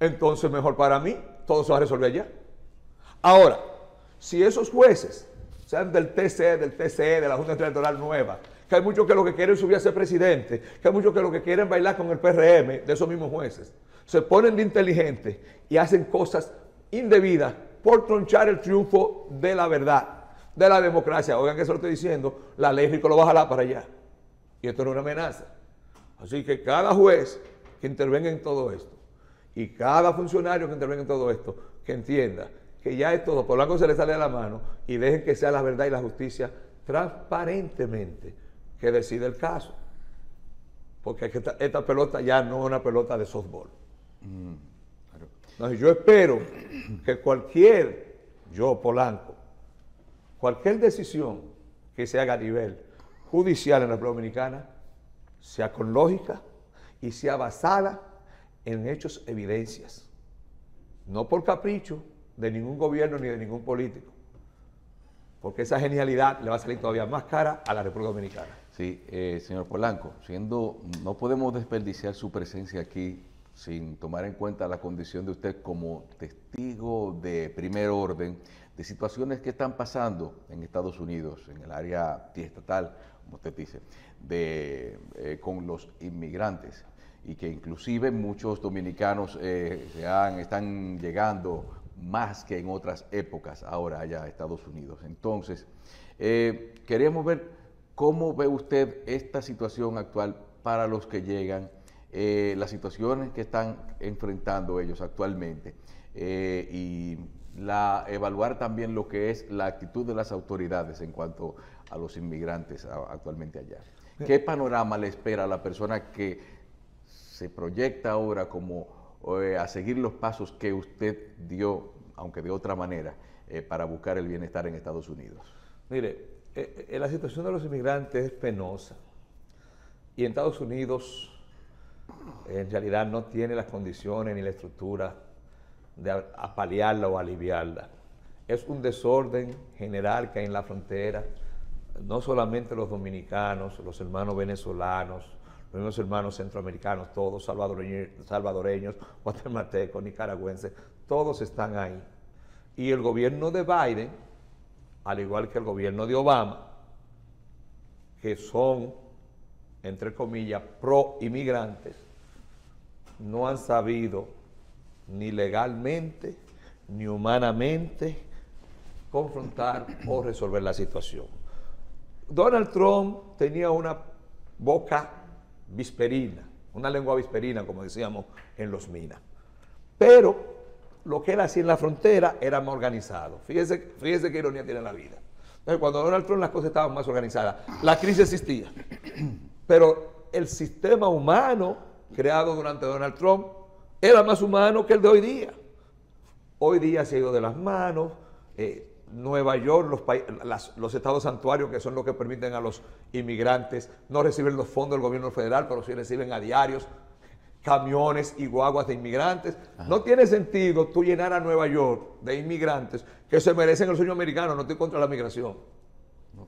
entonces mejor para mí, todo se va a resolver allá. Ahora, si esos jueces, sean del TCE, del TCE, de la Junta Electoral Nueva, que hay muchos que lo que quieren subir a ser presidente, que hay muchos que lo que quieren bailar con el PRM de esos mismos jueces, se ponen de inteligentes y hacen cosas indebidas por tronchar el triunfo de la verdad, de la democracia. Oigan que se lo estoy diciendo, la ley rico lo jalar para allá. Y esto no es una amenaza. Así que cada juez que intervenga en todo esto y cada funcionario que intervenga en todo esto, que entienda que ya es todo, por se le sale a la mano y dejen que sea la verdad y la justicia transparentemente que decide el caso. Porque esta, pelota ya no es una pelota de softball. yo espero que cualquier, yo Polanco, cualquier decisión que se haga a nivel judicial en la República Dominicana sea con lógica y sea basada en hechos, evidencias. No por capricho de ningún gobierno ni de ningún político. Porque esa genialidad le va a salir todavía más cara a la República Dominicana. Sí, eh, señor Polanco, siendo, no podemos desperdiciar su presencia aquí sin tomar en cuenta la condición de usted como testigo de primer orden de situaciones que están pasando en Estados Unidos, en el área estatal, como usted dice, de, eh, con los inmigrantes y que inclusive muchos dominicanos eh, están llegando más que en otras épocas ahora allá a Estados Unidos. Entonces, eh, queríamos ver cómo ve usted esta situación actual para los que llegan, eh, las situaciones que están enfrentando ellos actualmente y la, evaluar también lo que es la actitud de las autoridades en cuanto a los inmigrantes actualmente allá. ¿Qué panorama le espera a la persona que se proyecta ahora como eh, a seguir los pasos que usted dio, aunque de otra manera, eh, para buscar el bienestar en Estados Unidos? Mire, eh, la situación de los inmigrantes es penosa y en Estados Unidos en realidad no tiene las condiciones ni la estructura de apalearla o aliviarla. Es un desorden general que hay en la frontera, no solamente los dominicanos, los hermanos venezolanos, los hermanos centroamericanos, todos salvadoreños, salvadoreños, guatemaltecos, nicaragüenses, todos están ahí. Y el gobierno de Biden, al igual que el gobierno de Obama, que son, entre comillas, pro inmigrantes, no han sabido ni legalmente ni humanamente confrontar o resolver la situación. Donald Trump tenía una boca visperina, una lengua visperina, como decíamos en los minas. Pero lo que era así en la frontera era más organizado. Fíjese, fíjese qué ironía tiene la vida. Entonces, cuando Donald Trump las cosas estaban más organizadas, la crisis existía. Pero el sistema humano creado durante Donald Trump era más humano que el de hoy día. Hoy día se ha ido de las manos. Eh, Nueva York, los, los, estados santuarios, que son los que permiten a los inmigrantes, no reciben los fondos del gobierno federal, pero sí reciben a diarios camiones y guaguas de inmigrantes. No tiene sentido tú llenar a Nueva York de inmigrantes que se merecen el sueño americano, no estoy contra la migración.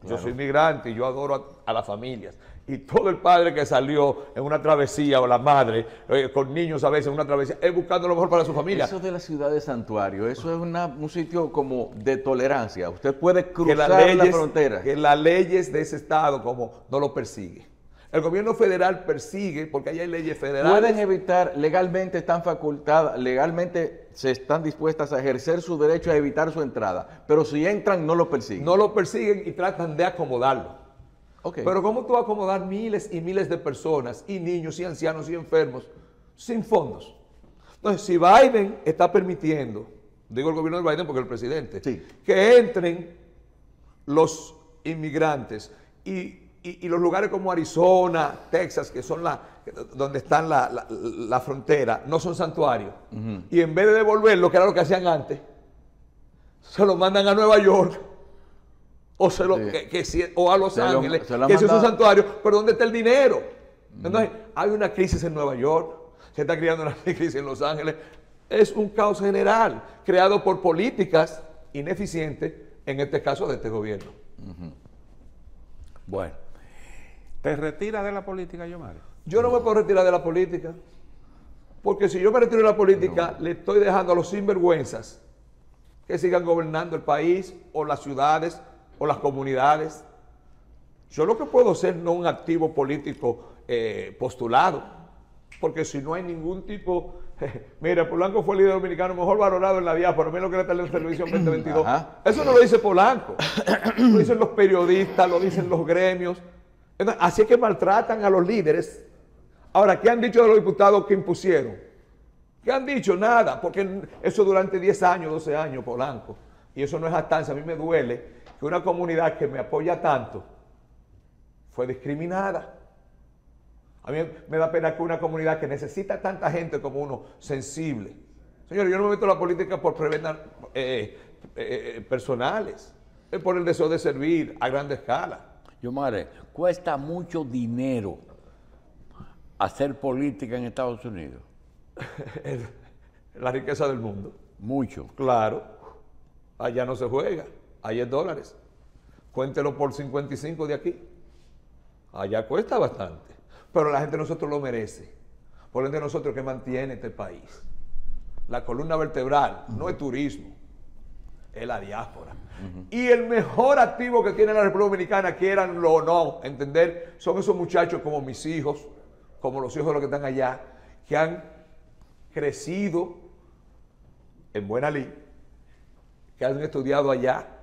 Yo soy inmigrante y yo adoro a las familias y todo el padre que salió en una travesía o la madre eh, con niños a veces en una travesía es buscando lo mejor para su familia. Eso de la ciudad de santuario, eso es un sitio como de tolerancia. Usted puede cruzar la, frontera. Que las leyes de ese estado como no lo persigue. El gobierno federal persigue porque ahí hay leyes federales. Pueden evitar, legalmente están facultadas, legalmente se están dispuestas a ejercer su derecho a evitar su entrada, pero si entran no lo persiguen. No lo persiguen y tratan de acomodarlo. Pero ¿cómo tú vas a acomodar miles y miles de personas, y niños, y ancianos, y enfermos, sin fondos? Entonces, si Biden está permitiendo, digo el gobierno de Biden porque el presidente, que entren los inmigrantes y, los lugares como Arizona, Texas, que son la, donde están la, frontera, no son santuarios. Y en vez de devolver lo que era lo que hacían antes, se lo mandan a Nueva York o, se lo, Sí. que- que si- o a Los Se lo- Ángeles, lo han que ese es un santuario, pero ¿dónde está el dinero? Entonces, hay una crisis en Nueva York, se está creando una crisis en Los Ángeles. Es un caos general creado por políticas ineficientes, en este caso de este gobierno. Bueno, ¿Te retiras de la política, Yomari? Yo no me puedo retirar de la política, porque si yo me retiro de la política, le estoy dejando a los sinvergüenzas que sigan gobernando el país o las ciudades o las comunidades. Yo lo que puedo ser no un activo político eh, postulado, porque si no hay ningún tipo... mira, Polanco fue el líder dominicano mejor valorado en la diáspora, lo que la televisión 2022. Ajá. Eso no lo dice Polanco, lo dicen los periodistas, lo dicen los gremios. Entonces, Así es que maltratan a los líderes. Ahora, ¿qué han dicho de los diputados que impusieron? ¿Qué han dicho? Nada, porque eso durante 10 años, 12 años, Polanco. Y eso no es jactancia. A mí me duele que una comunidad que me apoya tanto fue discriminada. A mí me da pena que una comunidad que necesita tanta gente como uno, sensible. Señores, yo no me meto en la política por prebendas eh, eh, eh, personales, es por el deseo de servir a gran escala. yo madre, cuesta mucho dinero hacer política en Estados Unidos. La riqueza del mundo. Mucho. Claro, allá no se juega, allá es dólares. Cuéntelo por 55 de aquí. Allá cuesta bastante. Pero la gente de nosotros lo merece. Por ende, nosotros que mantiene este país. La columna vertebral no es turismo, es la diáspora. Y el mejor activo que tiene la República Dominicana, quieranlo o no, entender, son esos muchachos como mis hijos, como los hijos de los que están allá, que han crecido en buena ley, que han estudiado allá,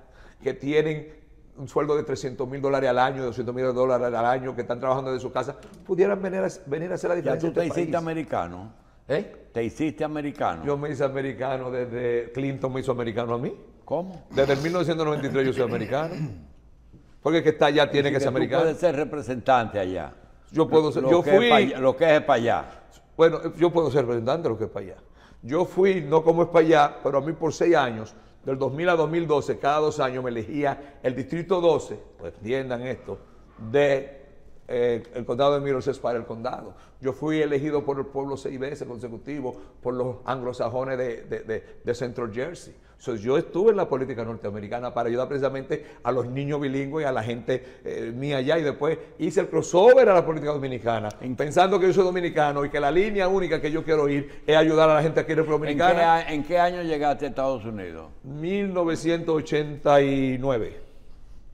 que tienen un sueldo de 300 mil dólares al año, 200 mil dólares al año, que están trabajando de su casa, pudieran venir a, venir a hacer la Ya diferencia. tú te hiciste país. americano. ¿Eh? Te hiciste americano. Yo me hice americano desde Clinton me hizo americano a mí. ¿Cómo? Desde el 1993 yo soy americano. Porque el que está allá tiene que ser americano. puedes ser representante allá. Yo puedo ser, Lo yo fui, allá- lo que es para allá. bueno, yo puedo ser representante de lo que es para allá. Yo fui, no como es para allá, pero a mí por seis años, del 2000 a 2012, cada dos años me elegía el distrito 12, pues entiendan esto, de eh, el condado de Middlesex para el condado. Yo fui elegido por el pueblo seis veces consecutivos por los anglosajones de- de Central Jersey. So, yo estuve en la política norteamericana para ayudar precisamente a los niños bilingües y a la gente eh, mía allá y después hice el crossover a la política dominicana, pensando que yo soy dominicano y que la línea única que yo quiero ir es ayudar a la gente aquí en República ¿En qué, Dominicana. ¿En qué año llegaste a Estados Unidos? 1989.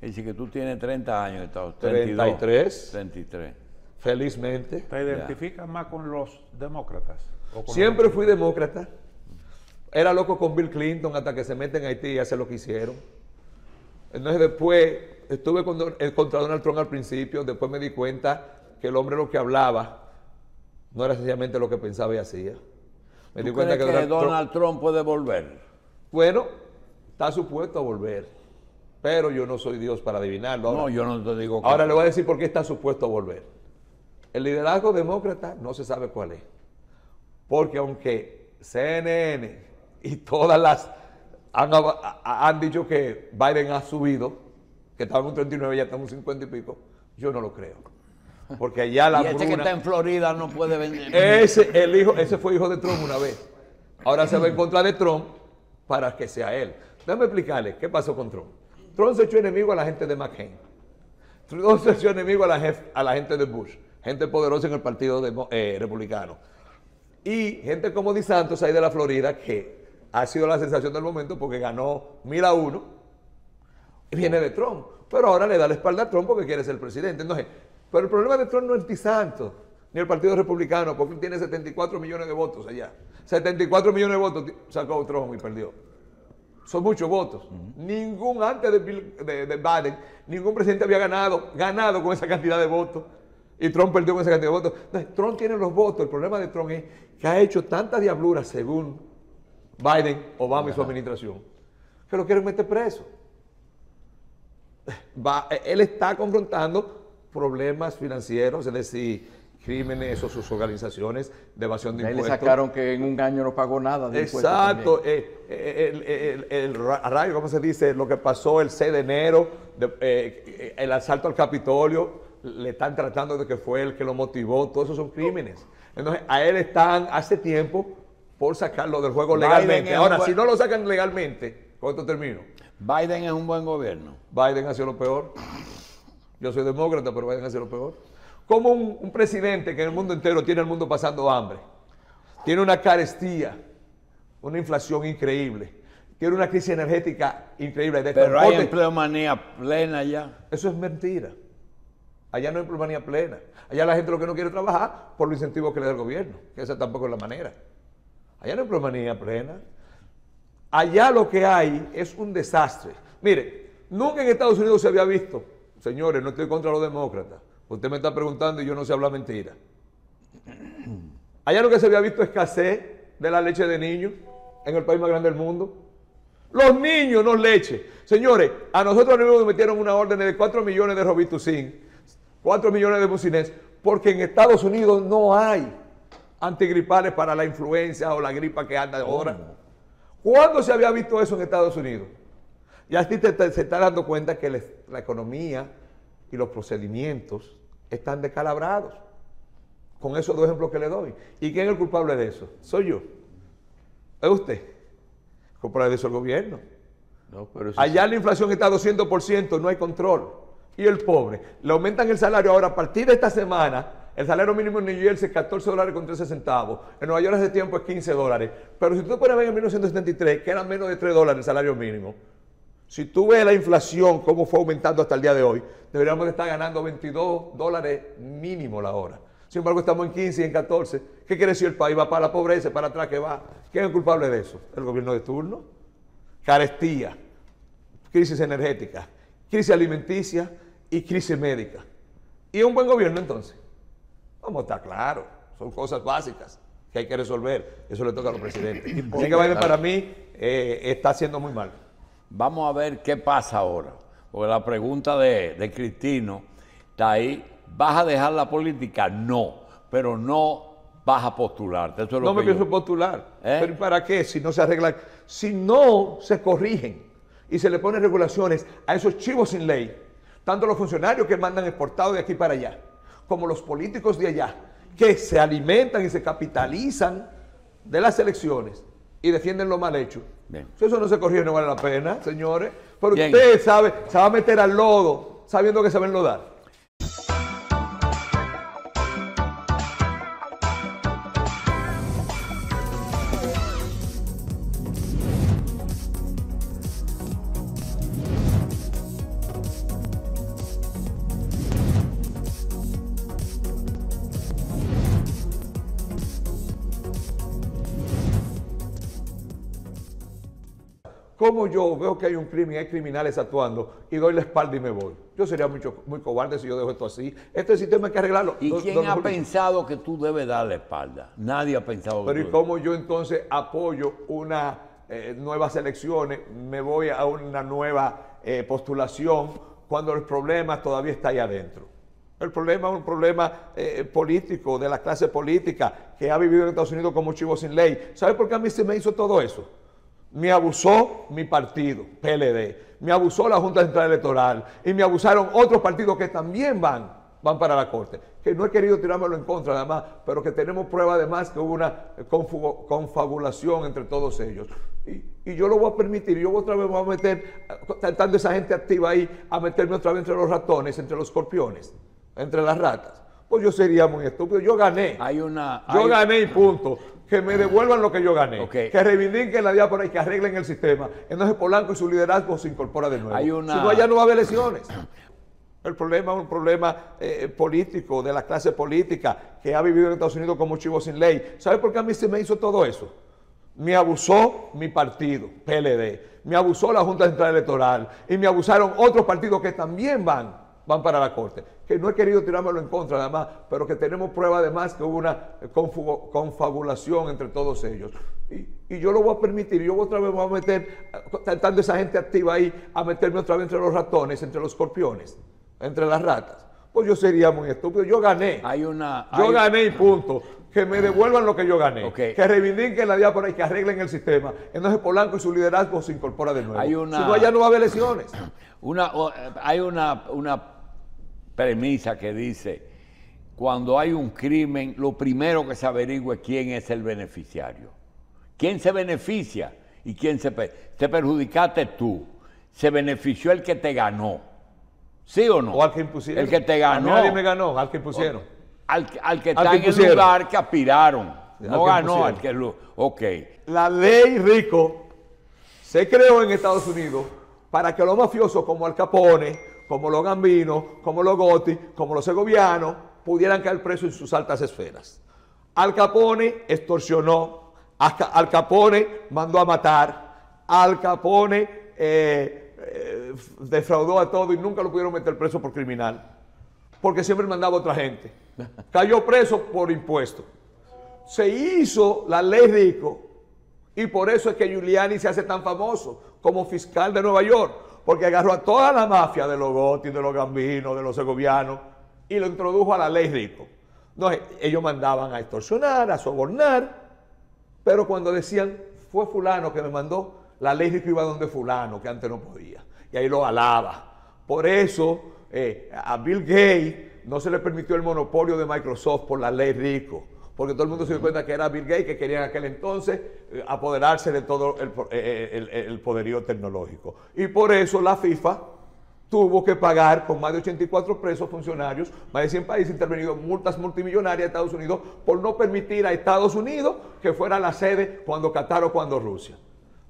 Dice que tú tienes 30 años en Estados Unidos. 33. 33. Felizmente. ¿Te identificas más con los demócratas? o con los Siempre fui demócrata. Era loco con Bill Clinton hasta que se meten en Haití y hace lo que hicieron. Entonces después estuve eh, contra Donald Trump al principio, después me di cuenta que el hombre lo que hablaba no era sencillamente lo que pensaba y hacía. Me di ¿Tú cuenta crees que, que Donald Trump- puede volver? bueno, está supuesto a volver, pero yo no soy Dios para adivinarlo. Ahora, No, yo no te digo que ahora le voy a decir por qué está supuesto a volver. El liderazgo demócrata no se sabe cuál es. Porque aunque CNN y todas las han, han dicho que Biden ha subido, que estaba en un 39 ya está en un 50 y pico, yo no lo creo. Porque allá la Y este que hambruna- está en Florida no puede vender. ese, el hijo, ese fue hijo de Trump una vez. Ahora se va en contra de Trump para que sea él. Déjame explicarle qué pasó con Trump. Trump se echó enemigo a la gente de McCain. Trump se echó enemigo a la, jef- a la gente de Bush, gente poderosa en el Partido eh, Republicano. Y gente como Di Santos ahí de la Florida, que ha sido la sensación del momento porque ganó mil a uno, y viene de Trump. Pero ahora le da la espalda a Trump porque quiere ser presidente. Entonces, pero el problema de Trump no es Di Santos, ni el Partido Republicano, porque él tiene 74 millones de votos allá. 74 millones de votos sacó Trump y perdió. Son muchos votos. Ningún antes de, Bill- de- de Biden, ningún presidente había ganado, ganado con esa cantidad de votos. Y Trump perdió con esa cantidad de votos. Entonces, Trump tiene los votos. El problema de Trump es que ha hecho tantas diabluras según Biden, Obama y su administración, que lo quieren meter preso. Va- él está confrontando problemas financieros, es decir, crímenes o sus organizaciones de evasión de Ahí le impuestos. sacaron que en un año no pagó nada de impuestos Exacto, eh, eh, el, el- el ra- rayo, ¿cómo se dice? Lo que pasó el 6 de enero, de- eh, el asalto al Capitolio, le están tratando de que fue el que lo motivó, todos esos son crímenes. Entonces, a él están hace tiempo por sacarlo del juego Biden legalmente. Ahora, buen- si no lo sacan legalmente, con esto termino, Biden es un buen gobierno. Biden ha sido lo peor. Yo soy demócrata, pero Biden ha sido lo peor. Como un, un presidente que en el mundo entero tiene al mundo pasando hambre, tiene una carestía, una inflación increíble, tiene una crisis energética increíble. De Pero hay empleomanía plena ya. Eso es mentira. Allá no hay empleomanía plena. Allá la gente lo que no quiere trabajar por los incentivos que le da el gobierno, que esa tampoco es la manera. Allá no hay empleomanía plena. Allá lo que hay es un desastre. Mire, nunca en Estados Unidos se había visto, señores, no estoy contra los demócratas. Usted me está preguntando y yo no sé hablar mentira. Allá lo que se había visto es escasez de la leche de niños en el país más grande del mundo. Los niños no leche. Señores, a nosotros nos metieron una orden de 4 millones de Robitussin, 4 millones de Mucinés, porque en Estados Unidos no hay antigripales para la influenza o la gripa que anda ahora. ¿Cuándo se había visto eso en Estados Unidos? Y así te, te- se está dando cuenta que les- la economía y los procedimientos están descalabrados. Con esos dos ejemplos que le doy. ¿Y quién es el culpable de eso? Soy yo. ¿Es usted? El culpable de eso es el gobierno. No, pero Allá la inflación está a 200%, no hay control. Y el pobre, le aumentan el salario ahora a partir de esta semana. El salario mínimo en New Jersey es 14 dólares con 13 centavos. En Nueva York hace tiempo es 15 dólares. Pero si tú te pones a ver en 1973, que era menos de 3 dólares el salario mínimo, si tú ves la inflación, cómo fue aumentando hasta el día de hoy, deberíamos de estar ganando 22 dólares mínimo la hora. Sin embargo, estamos en 15 y en 14. ¿Qué quiere decir el país? Va para la pobreza, para atrás que va. ¿Quién es culpable de eso? ¿El gobierno de turno? Carestía, crisis energética, crisis alimenticia y crisis médica. ¿Y un buen gobierno entonces? Estar claros, son cosas básicas que hay que resolver. Eso le toca a los presidentes. Así que Biden para mí eh, está haciendo muy mal. Vamos a ver qué pasa ahora. Porque la pregunta de, de Cristino está ahí. ¿Vas a dejar la política? No. Pero no vas a postularte. Eso es lo No me yo- pienso postular. ¿Eh? ¿Pero para qué? Si no se arreglan, si no se corrigen y se le ponen regulaciones a esos chivos sin ley, tanto los funcionarios que mandan exportados de aquí para allá, como los políticos de allá, que se alimentan y se capitalizan de las elecciones y defienden lo mal hecho. Bien. Si eso no se corrige, no vale la pena, señores. Pero Bien. usted sabe, se va a meter al lodo sabiendo que se va a enlodar. Como yo veo que hay un crimen, hay criminales actuando y doy la espalda y me voy. Yo sería mucho, muy cobarde si yo dejo esto así. Este sistema hay que arreglarlo. ¿Y quién don ha Julio. pensado que tú debes darle espalda? Nadie ha pensado que Pero ¿y tú cómo yo entonces apoyo unas nuevas elecciones, me voy a una nueva eh, postulación cuando el problema todavía está ahí adentro? El problema es un problema eh, político, de la clase política, que ha vivido en Estados Unidos como chivo sin ley. ¿Sabe por qué a mí se me hizo todo eso? Me abusó mi partido, PLD. Me abusó la Junta Central Electoral. Y me abusaron otros partidos que también van, van para la Corte. Que no he querido tirármelo en contra, además, pero que tenemos prueba además que hubo una confu- confabulación entre todos ellos. Y, y yo lo voy a permitir. Yo otra vez me voy a meter, eh, tratando esa gente activa ahí, a meterme otra vez entre los ratones, entre los escorpiones, entre las ratas. Pues yo sería muy estúpido. Yo gané. Hay una. Yo hay- gané y punto. Que me devuelvan lo que yo gané. Ok. Que reivindiquen la diáspora y que arreglen el sistema. Entonces Polanco y su liderazgo se incorpora de nuevo. Hay una- Si no, allá no va a haber elecciones. El problema es un problema eh, político, de la clase política, que ha vivido en Estados Unidos como chivo sin ley. ¿Sabe por qué a mí se me hizo todo eso? Me abusó mi partido, PLD. Me abusó la Junta Central Electoral. Y me abusaron otros partidos que también van, van para la Corte. Que no he querido tirármelo en contra, además, pero que tenemos prueba además que hubo una eh, confabulación entre todos ellos. Y, y yo lo voy a permitir. Yo otra vez me voy a meter, eh, tratando esa gente activa ahí, a meterme otra vez entre los ratones, entre los escorpiones, entre las ratas. pues yo sería muy estúpido. Yo gané. Hay una. Yo hay- gané y punto. Que me devuelvan lo que yo gané. Ok. Que reivindiquen la diáspora y que arreglen el sistema. Entonces Polanco y su liderazgo se incorpora de nuevo. Hay una- Si no, allá no va a haber elecciones. Una, eh, hay una, una premisa que dice, cuando hay un crimen, lo primero que se averigua es quién es el beneficiario. ¿Quién se beneficia y quién se... per- Te perjudicaste tú. Se benefició el que te ganó. ¿Sí o no? O al que impusieron. El que te A ganó. Nadie me ganó, al que impusieron. Al, al que Al está que en el impusieron. lugar que aspiraron. No ganó al que... lo- Ok. La ley rico se creó en Estados Unidos para que los mafiosos como Al Capone, como los Gambinos, como los Gotti, como los segovianos, pudieran caer presos en sus altas esferas. Al Capone extorsionó, Al Ca- Al Capone mandó a matar, Al Capone eh, eh, defraudó a todo y nunca lo pudieron meter preso por criminal, porque siempre mandaba a otra gente. Cayó preso por impuestos se hizo la ley rico y por eso es que Giuliani se hace tan famoso como fiscal de Nueva York, porque agarró a toda la mafia de los Gotti, de los Gambinos, de los segovianos y lo introdujo a la ley rico. No, ellos mandaban a extorsionar, a sobornar, pero cuando decían, fue fulano que me mandó, la ley rico iba donde fulano, que antes no podía. Y ahí lo alaba. Por eso eh, a Bill Gates no se le permitió el monopolio de Microsoft por la ley rico. Porque todo el mundo se dio cuenta que era Bill Gates que quería en aquel entonces eh, apoderarse de todo el, po- eh, el- poderío tecnológico. Y por eso la FIFA tuvo que pagar con más de 84 presos funcionarios, más de 100 países intervenidos, multas multimillonarias a Estados Unidos por no permitir a Estados Unidos que fuera la sede cuando Qatar o cuando Rusia.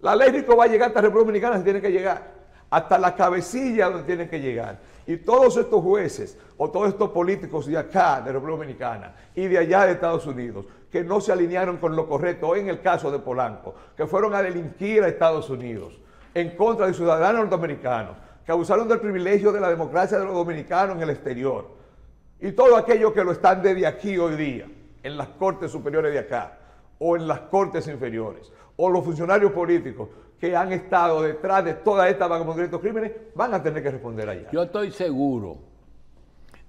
La ley rico va a llegar hasta República Dominicana, se tiene que llegar, hasta la cabecilla donde tiene que llegar. Y todos estos jueces o todos estos políticos de acá, de República Dominicana, y de allá de Estados Unidos, que no se alinearon con lo correcto, en el caso de Polanco, que fueron a delinquir a Estados Unidos en contra de ciudadanos norteamericanos, que abusaron del privilegio de la democracia de los dominicanos en el exterior, y todo aquello que lo están desde aquí hoy día, en las cortes superiores de acá, o en las cortes inferiores, o los funcionarios políticos que han estado detrás de toda esta vagabundería de estos crímenes, van a tener que responder allá. Yo estoy seguro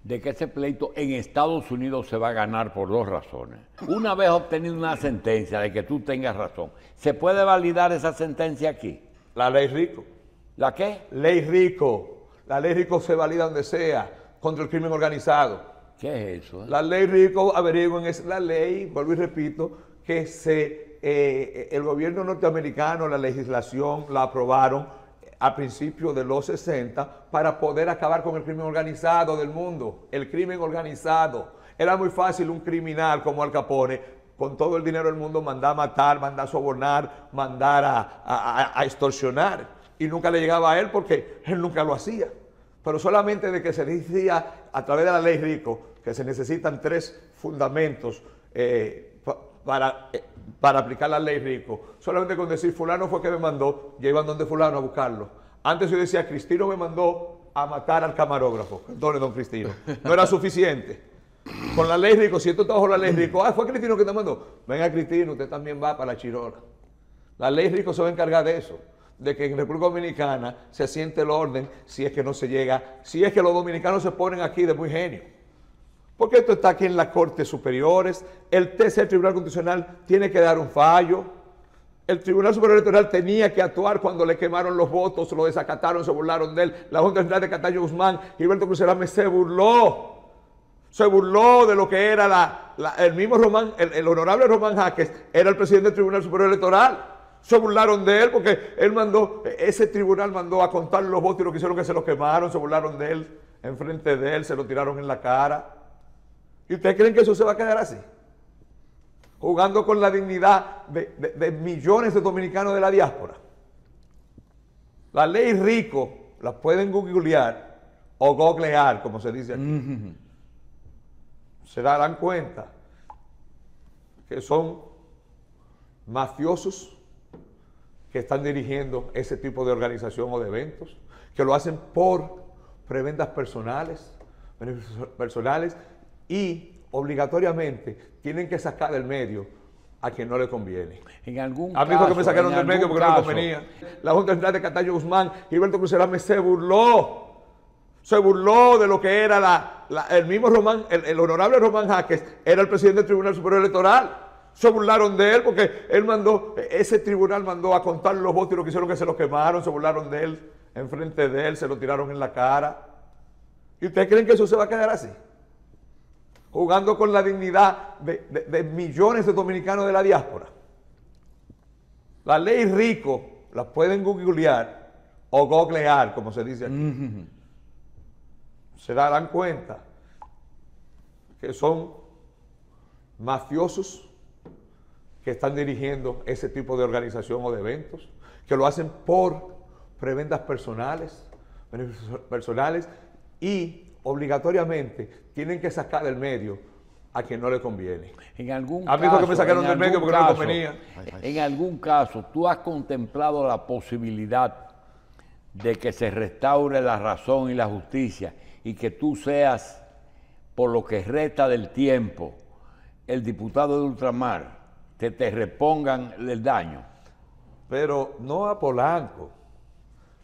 de que ese pleito en Estados Unidos se va a ganar por dos razones. Una vez obtenido una sentencia de que tú tengas razón, ¿se puede validar esa sentencia aquí? La ley rico. ¿La qué? Ley rico. La ley rico se valida donde sea contra el crimen organizado. ¿Qué es eso? eh? La ley rico, averigüen, es la ley, vuelvo y repito, que se, eh, el gobierno norteamericano, la legislación la aprobaron a principios de los 60 para poder acabar con el crimen organizado del mundo. El crimen organizado. Era muy fácil un criminal como Al Capone, con todo el dinero del mundo, mandar a matar, mandar a sobornar, mandar a, extorsionar. Y nunca le llegaba a él porque él nunca lo hacía. Pero solamente de que se decía a través de la ley rico que se necesitan tres fundamentos eh, pa- para, eh, para aplicar la ley rico. Solamente con decir fulano fue que me mandó, ya iban donde fulano a buscarlo. Antes yo decía, Cristino me mandó a matar al camarógrafo. Perdone, don Cristino. No era suficiente. Con la ley rico, si esto está bajo la ley rico, ah, fue Cristino que te mandó. Venga, Cristino, usted también va para la chirola. La ley rico se va a encargar de eso, de que en República Dominicana se asiente el orden si es que no se llega, si es que los dominicanos se ponen aquí de muy genio. Porque esto está aquí en las Cortes Superiores, el tercer Tribunal Constitucional tiene que dar un fallo, el Tribunal Superior Electoral tenía que actuar cuando le quemaron los votos, lo desacataron, se burlaron de él, la Junta Central de Cataño Guzmán, Gilberto Cruzerame se burló, se burló de lo que era la- el mismo Román, el, el honorable Román Jaques, era el presidente del Tribunal Superior Electoral. Se burlaron de él porque él mandó, ese tribunal mandó a contar los votos y lo que hicieron que se los quemaron, se burlaron de él, enfrente de él, se lo tiraron en la cara. ¿Y ustedes creen que eso se va a quedar así? Jugando con la dignidad de, de- de millones de dominicanos de la diáspora. La ley rico la pueden googlear o googlear, como se dice aquí se darán cuenta que son mafiosos que están dirigiendo ese tipo de organización o de eventos, que lo hacen por prebendas personales, beneficios personales y obligatoriamente tienen que sacar del medio a quien no le conviene. En algún A mí fue que me caso, sacaron del medio porque no le caso, convenía. La Junta Central de Cataño Guzmán, Gilberto Cruzerame se burló Se burló de lo que era la, la- el mismo Román, el, el honorable Román Jaques, era el presidente del Tribunal Superior Electoral. Se burlaron de él porque él mandó, ese tribunal mandó a contar los votos y lo que hicieron que se lo quemaron, se burlaron de él, enfrente de él, se lo tiraron en la cara. ¿Y ustedes creen que eso se va a quedar así? Jugando con la dignidad de, de- de millones de dominicanos de la diáspora. La ley rico la pueden googlear o googlear, como se dice aquí. Se darán cuenta que son mafiosos que están dirigiendo ese tipo de organización o de eventos, que lo hacen por prebendas personales, beneficios personales y obligatoriamente tienen que sacar del medio a quien no le conviene. En algún A mí fue que me sacaron del medio porque no me caso- convenía. En algún caso, tú has contemplado la posibilidad de que se restaure la razón y la justicia y que tú seas, por lo que resta del tiempo, el diputado de ultramar, que te repongan el daño. pero no a Polanco,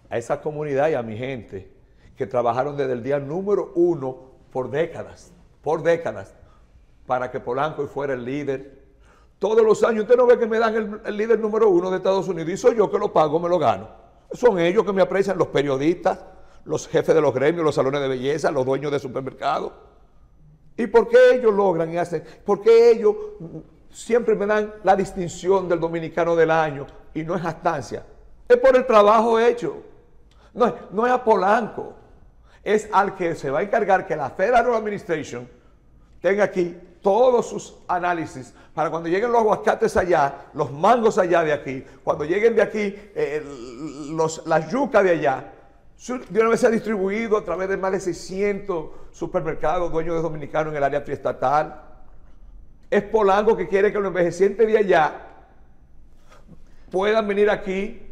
a esa comunidad y a mi gente que trabajaron desde el día número uno por décadas, por décadas, para que Polanco fuera el líder. Todos los años, usted no ve que me dan el, líder número uno de Estados Unidos y soy yo que lo pago, me lo gano. Son ellos que me aprecian, los periodistas, los jefes de los gremios, los salones de belleza, los dueños de supermercados. ¿Y por qué ellos logran y hacen? ¿Por qué ellos siempre me dan la distinción del dominicano del año y no es jactancia? Es por el trabajo hecho. No, no es a Polanco. Es al que se va a encargar que la Federal Administration tenga aquí todos sus análisis para cuando lleguen los aguacates allá, los mangos allá de aquí, cuando lleguen de aquí eh, los, las yucas de allá, de una vez se ha distribuido a través de más de 600 supermercados dueños de dominicanos en el área triestatal. Es Polanco que quiere que los envejecientes de allá puedan venir aquí,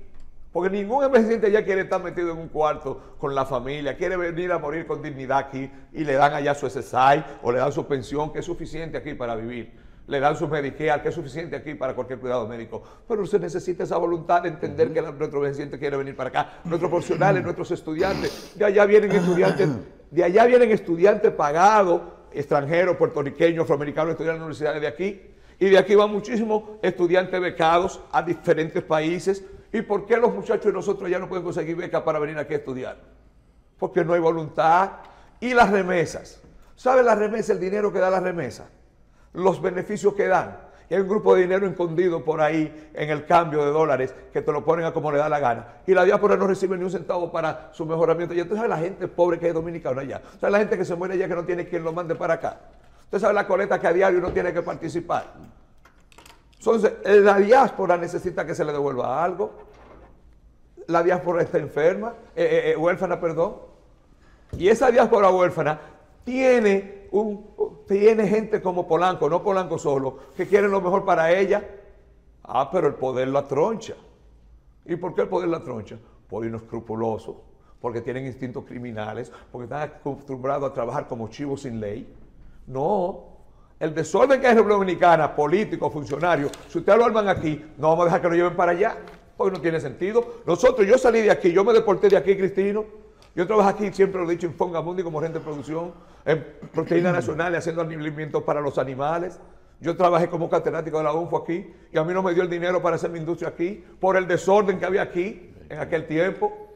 porque ningún envejeciente allá quiere estar metido en un cuarto con la familia, quiere venir a morir con dignidad aquí y le dan allá su SSI o le dan su pensión, que es suficiente aquí para vivir. Le dan su Medicare, que es suficiente aquí para cualquier cuidado médico. Pero se necesita esa voluntad de entender que nuestro envejeciente quiere venir para acá. Nuestros profesionales, nuestros estudiantes, de allá vienen estudiantes, de allá vienen estudiantes pagados, extranjeros, puertorriqueños, afroamericanos, estudiando en universidades de aquí. Y de aquí van muchísimos estudiantes becados a diferentes países. ¿Y por qué los muchachos de nosotros ya no pueden conseguir becas para venir aquí a estudiar? Porque no hay voluntad. Y las remesas. ¿Sabe la remesa, el dinero que da la remesa? Los beneficios que dan. Y hay un grupo de dinero escondido por ahí en el cambio de dólares que te lo ponen a como le da la gana. Y la diáspora no recibe ni un centavo para su mejoramiento. Y entonces la gente pobre que es dominicana allá. ¿Sabe la gente que se muere allá que no tiene quien lo mande para acá? Usted sabe la coleta que a diario uno tiene que participar. Entonces, la diáspora necesita que se le devuelva algo. La diáspora está enferma, eh, eh, eh, huérfana, perdón. Y esa diáspora huérfana tiene, un, tiene gente como Polanco, no Polanco solo, que quieren lo mejor para ella. Ah, pero el poder la troncha. ¿Y por qué el poder la troncha? Por inescrupulosos, porque tienen instintos criminales, porque están acostumbrados a trabajar como chivos sin ley. No. El desorden que hay en República Dominicana, políticos, funcionarios, si ustedes lo arman aquí, no vamos a dejar que lo lleven para allá, porque no tiene sentido. Nosotros, yo salí de aquí, yo me deporté de aquí, Cristino. Yo trabajo aquí, siempre lo he dicho, en Fongamundi como agente de producción, en Proteínas Nacionales, haciendo alimentos para los animales. Yo trabajé como catedrático de la UNFO aquí y a mí no me dio el dinero para hacer mi industria aquí por el desorden que había aquí en aquel tiempo.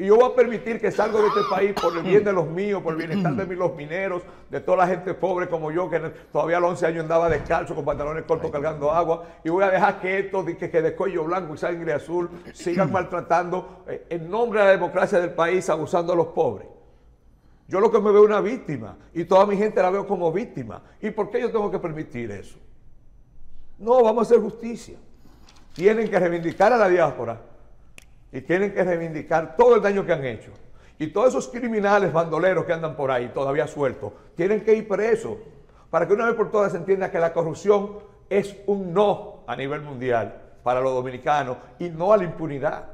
Y yo voy a permitir que salga de este país por el bien de los míos, por el bienestar de mí, los mineros, de toda la gente pobre como yo, que todavía a los 11 años andaba descalzo con pantalones cortos cargando agua. Y voy a dejar que estos que, que de cuello blanco y sangre azul sigan maltratando eh, en nombre de la democracia del país, abusando a los pobres. Yo lo que me veo es una víctima y toda mi gente la veo como víctima. ¿Y por qué yo tengo que permitir eso? No, vamos a hacer justicia. Tienen que reivindicar a la diáspora y tienen que reivindicar todo el daño que han hecho. Y todos esos criminales bandoleros que andan por ahí, todavía sueltos, tienen que ir presos para que una vez por todas se entienda que la corrupción es un no a nivel mundial para los dominicanos y no a la impunidad.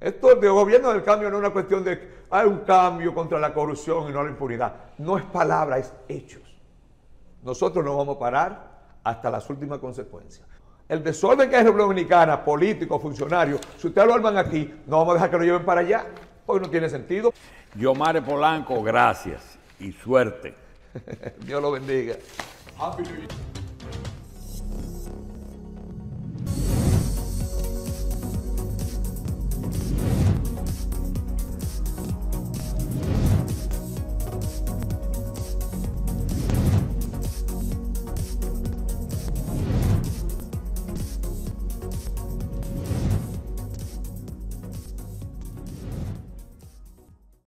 Esto de gobierno del cambio no es una cuestión de hay un cambio contra la corrupción y no la impunidad. No es palabra, es hechos. Nosotros no vamos a parar hasta las últimas consecuencias. El desorden que hay en República Dominicana, políticos, funcionarios, si ustedes lo arman aquí, no vamos a dejar que lo lleven para allá, porque no tiene sentido. Yomare Polanco, gracias y suerte. Dios lo bendiga.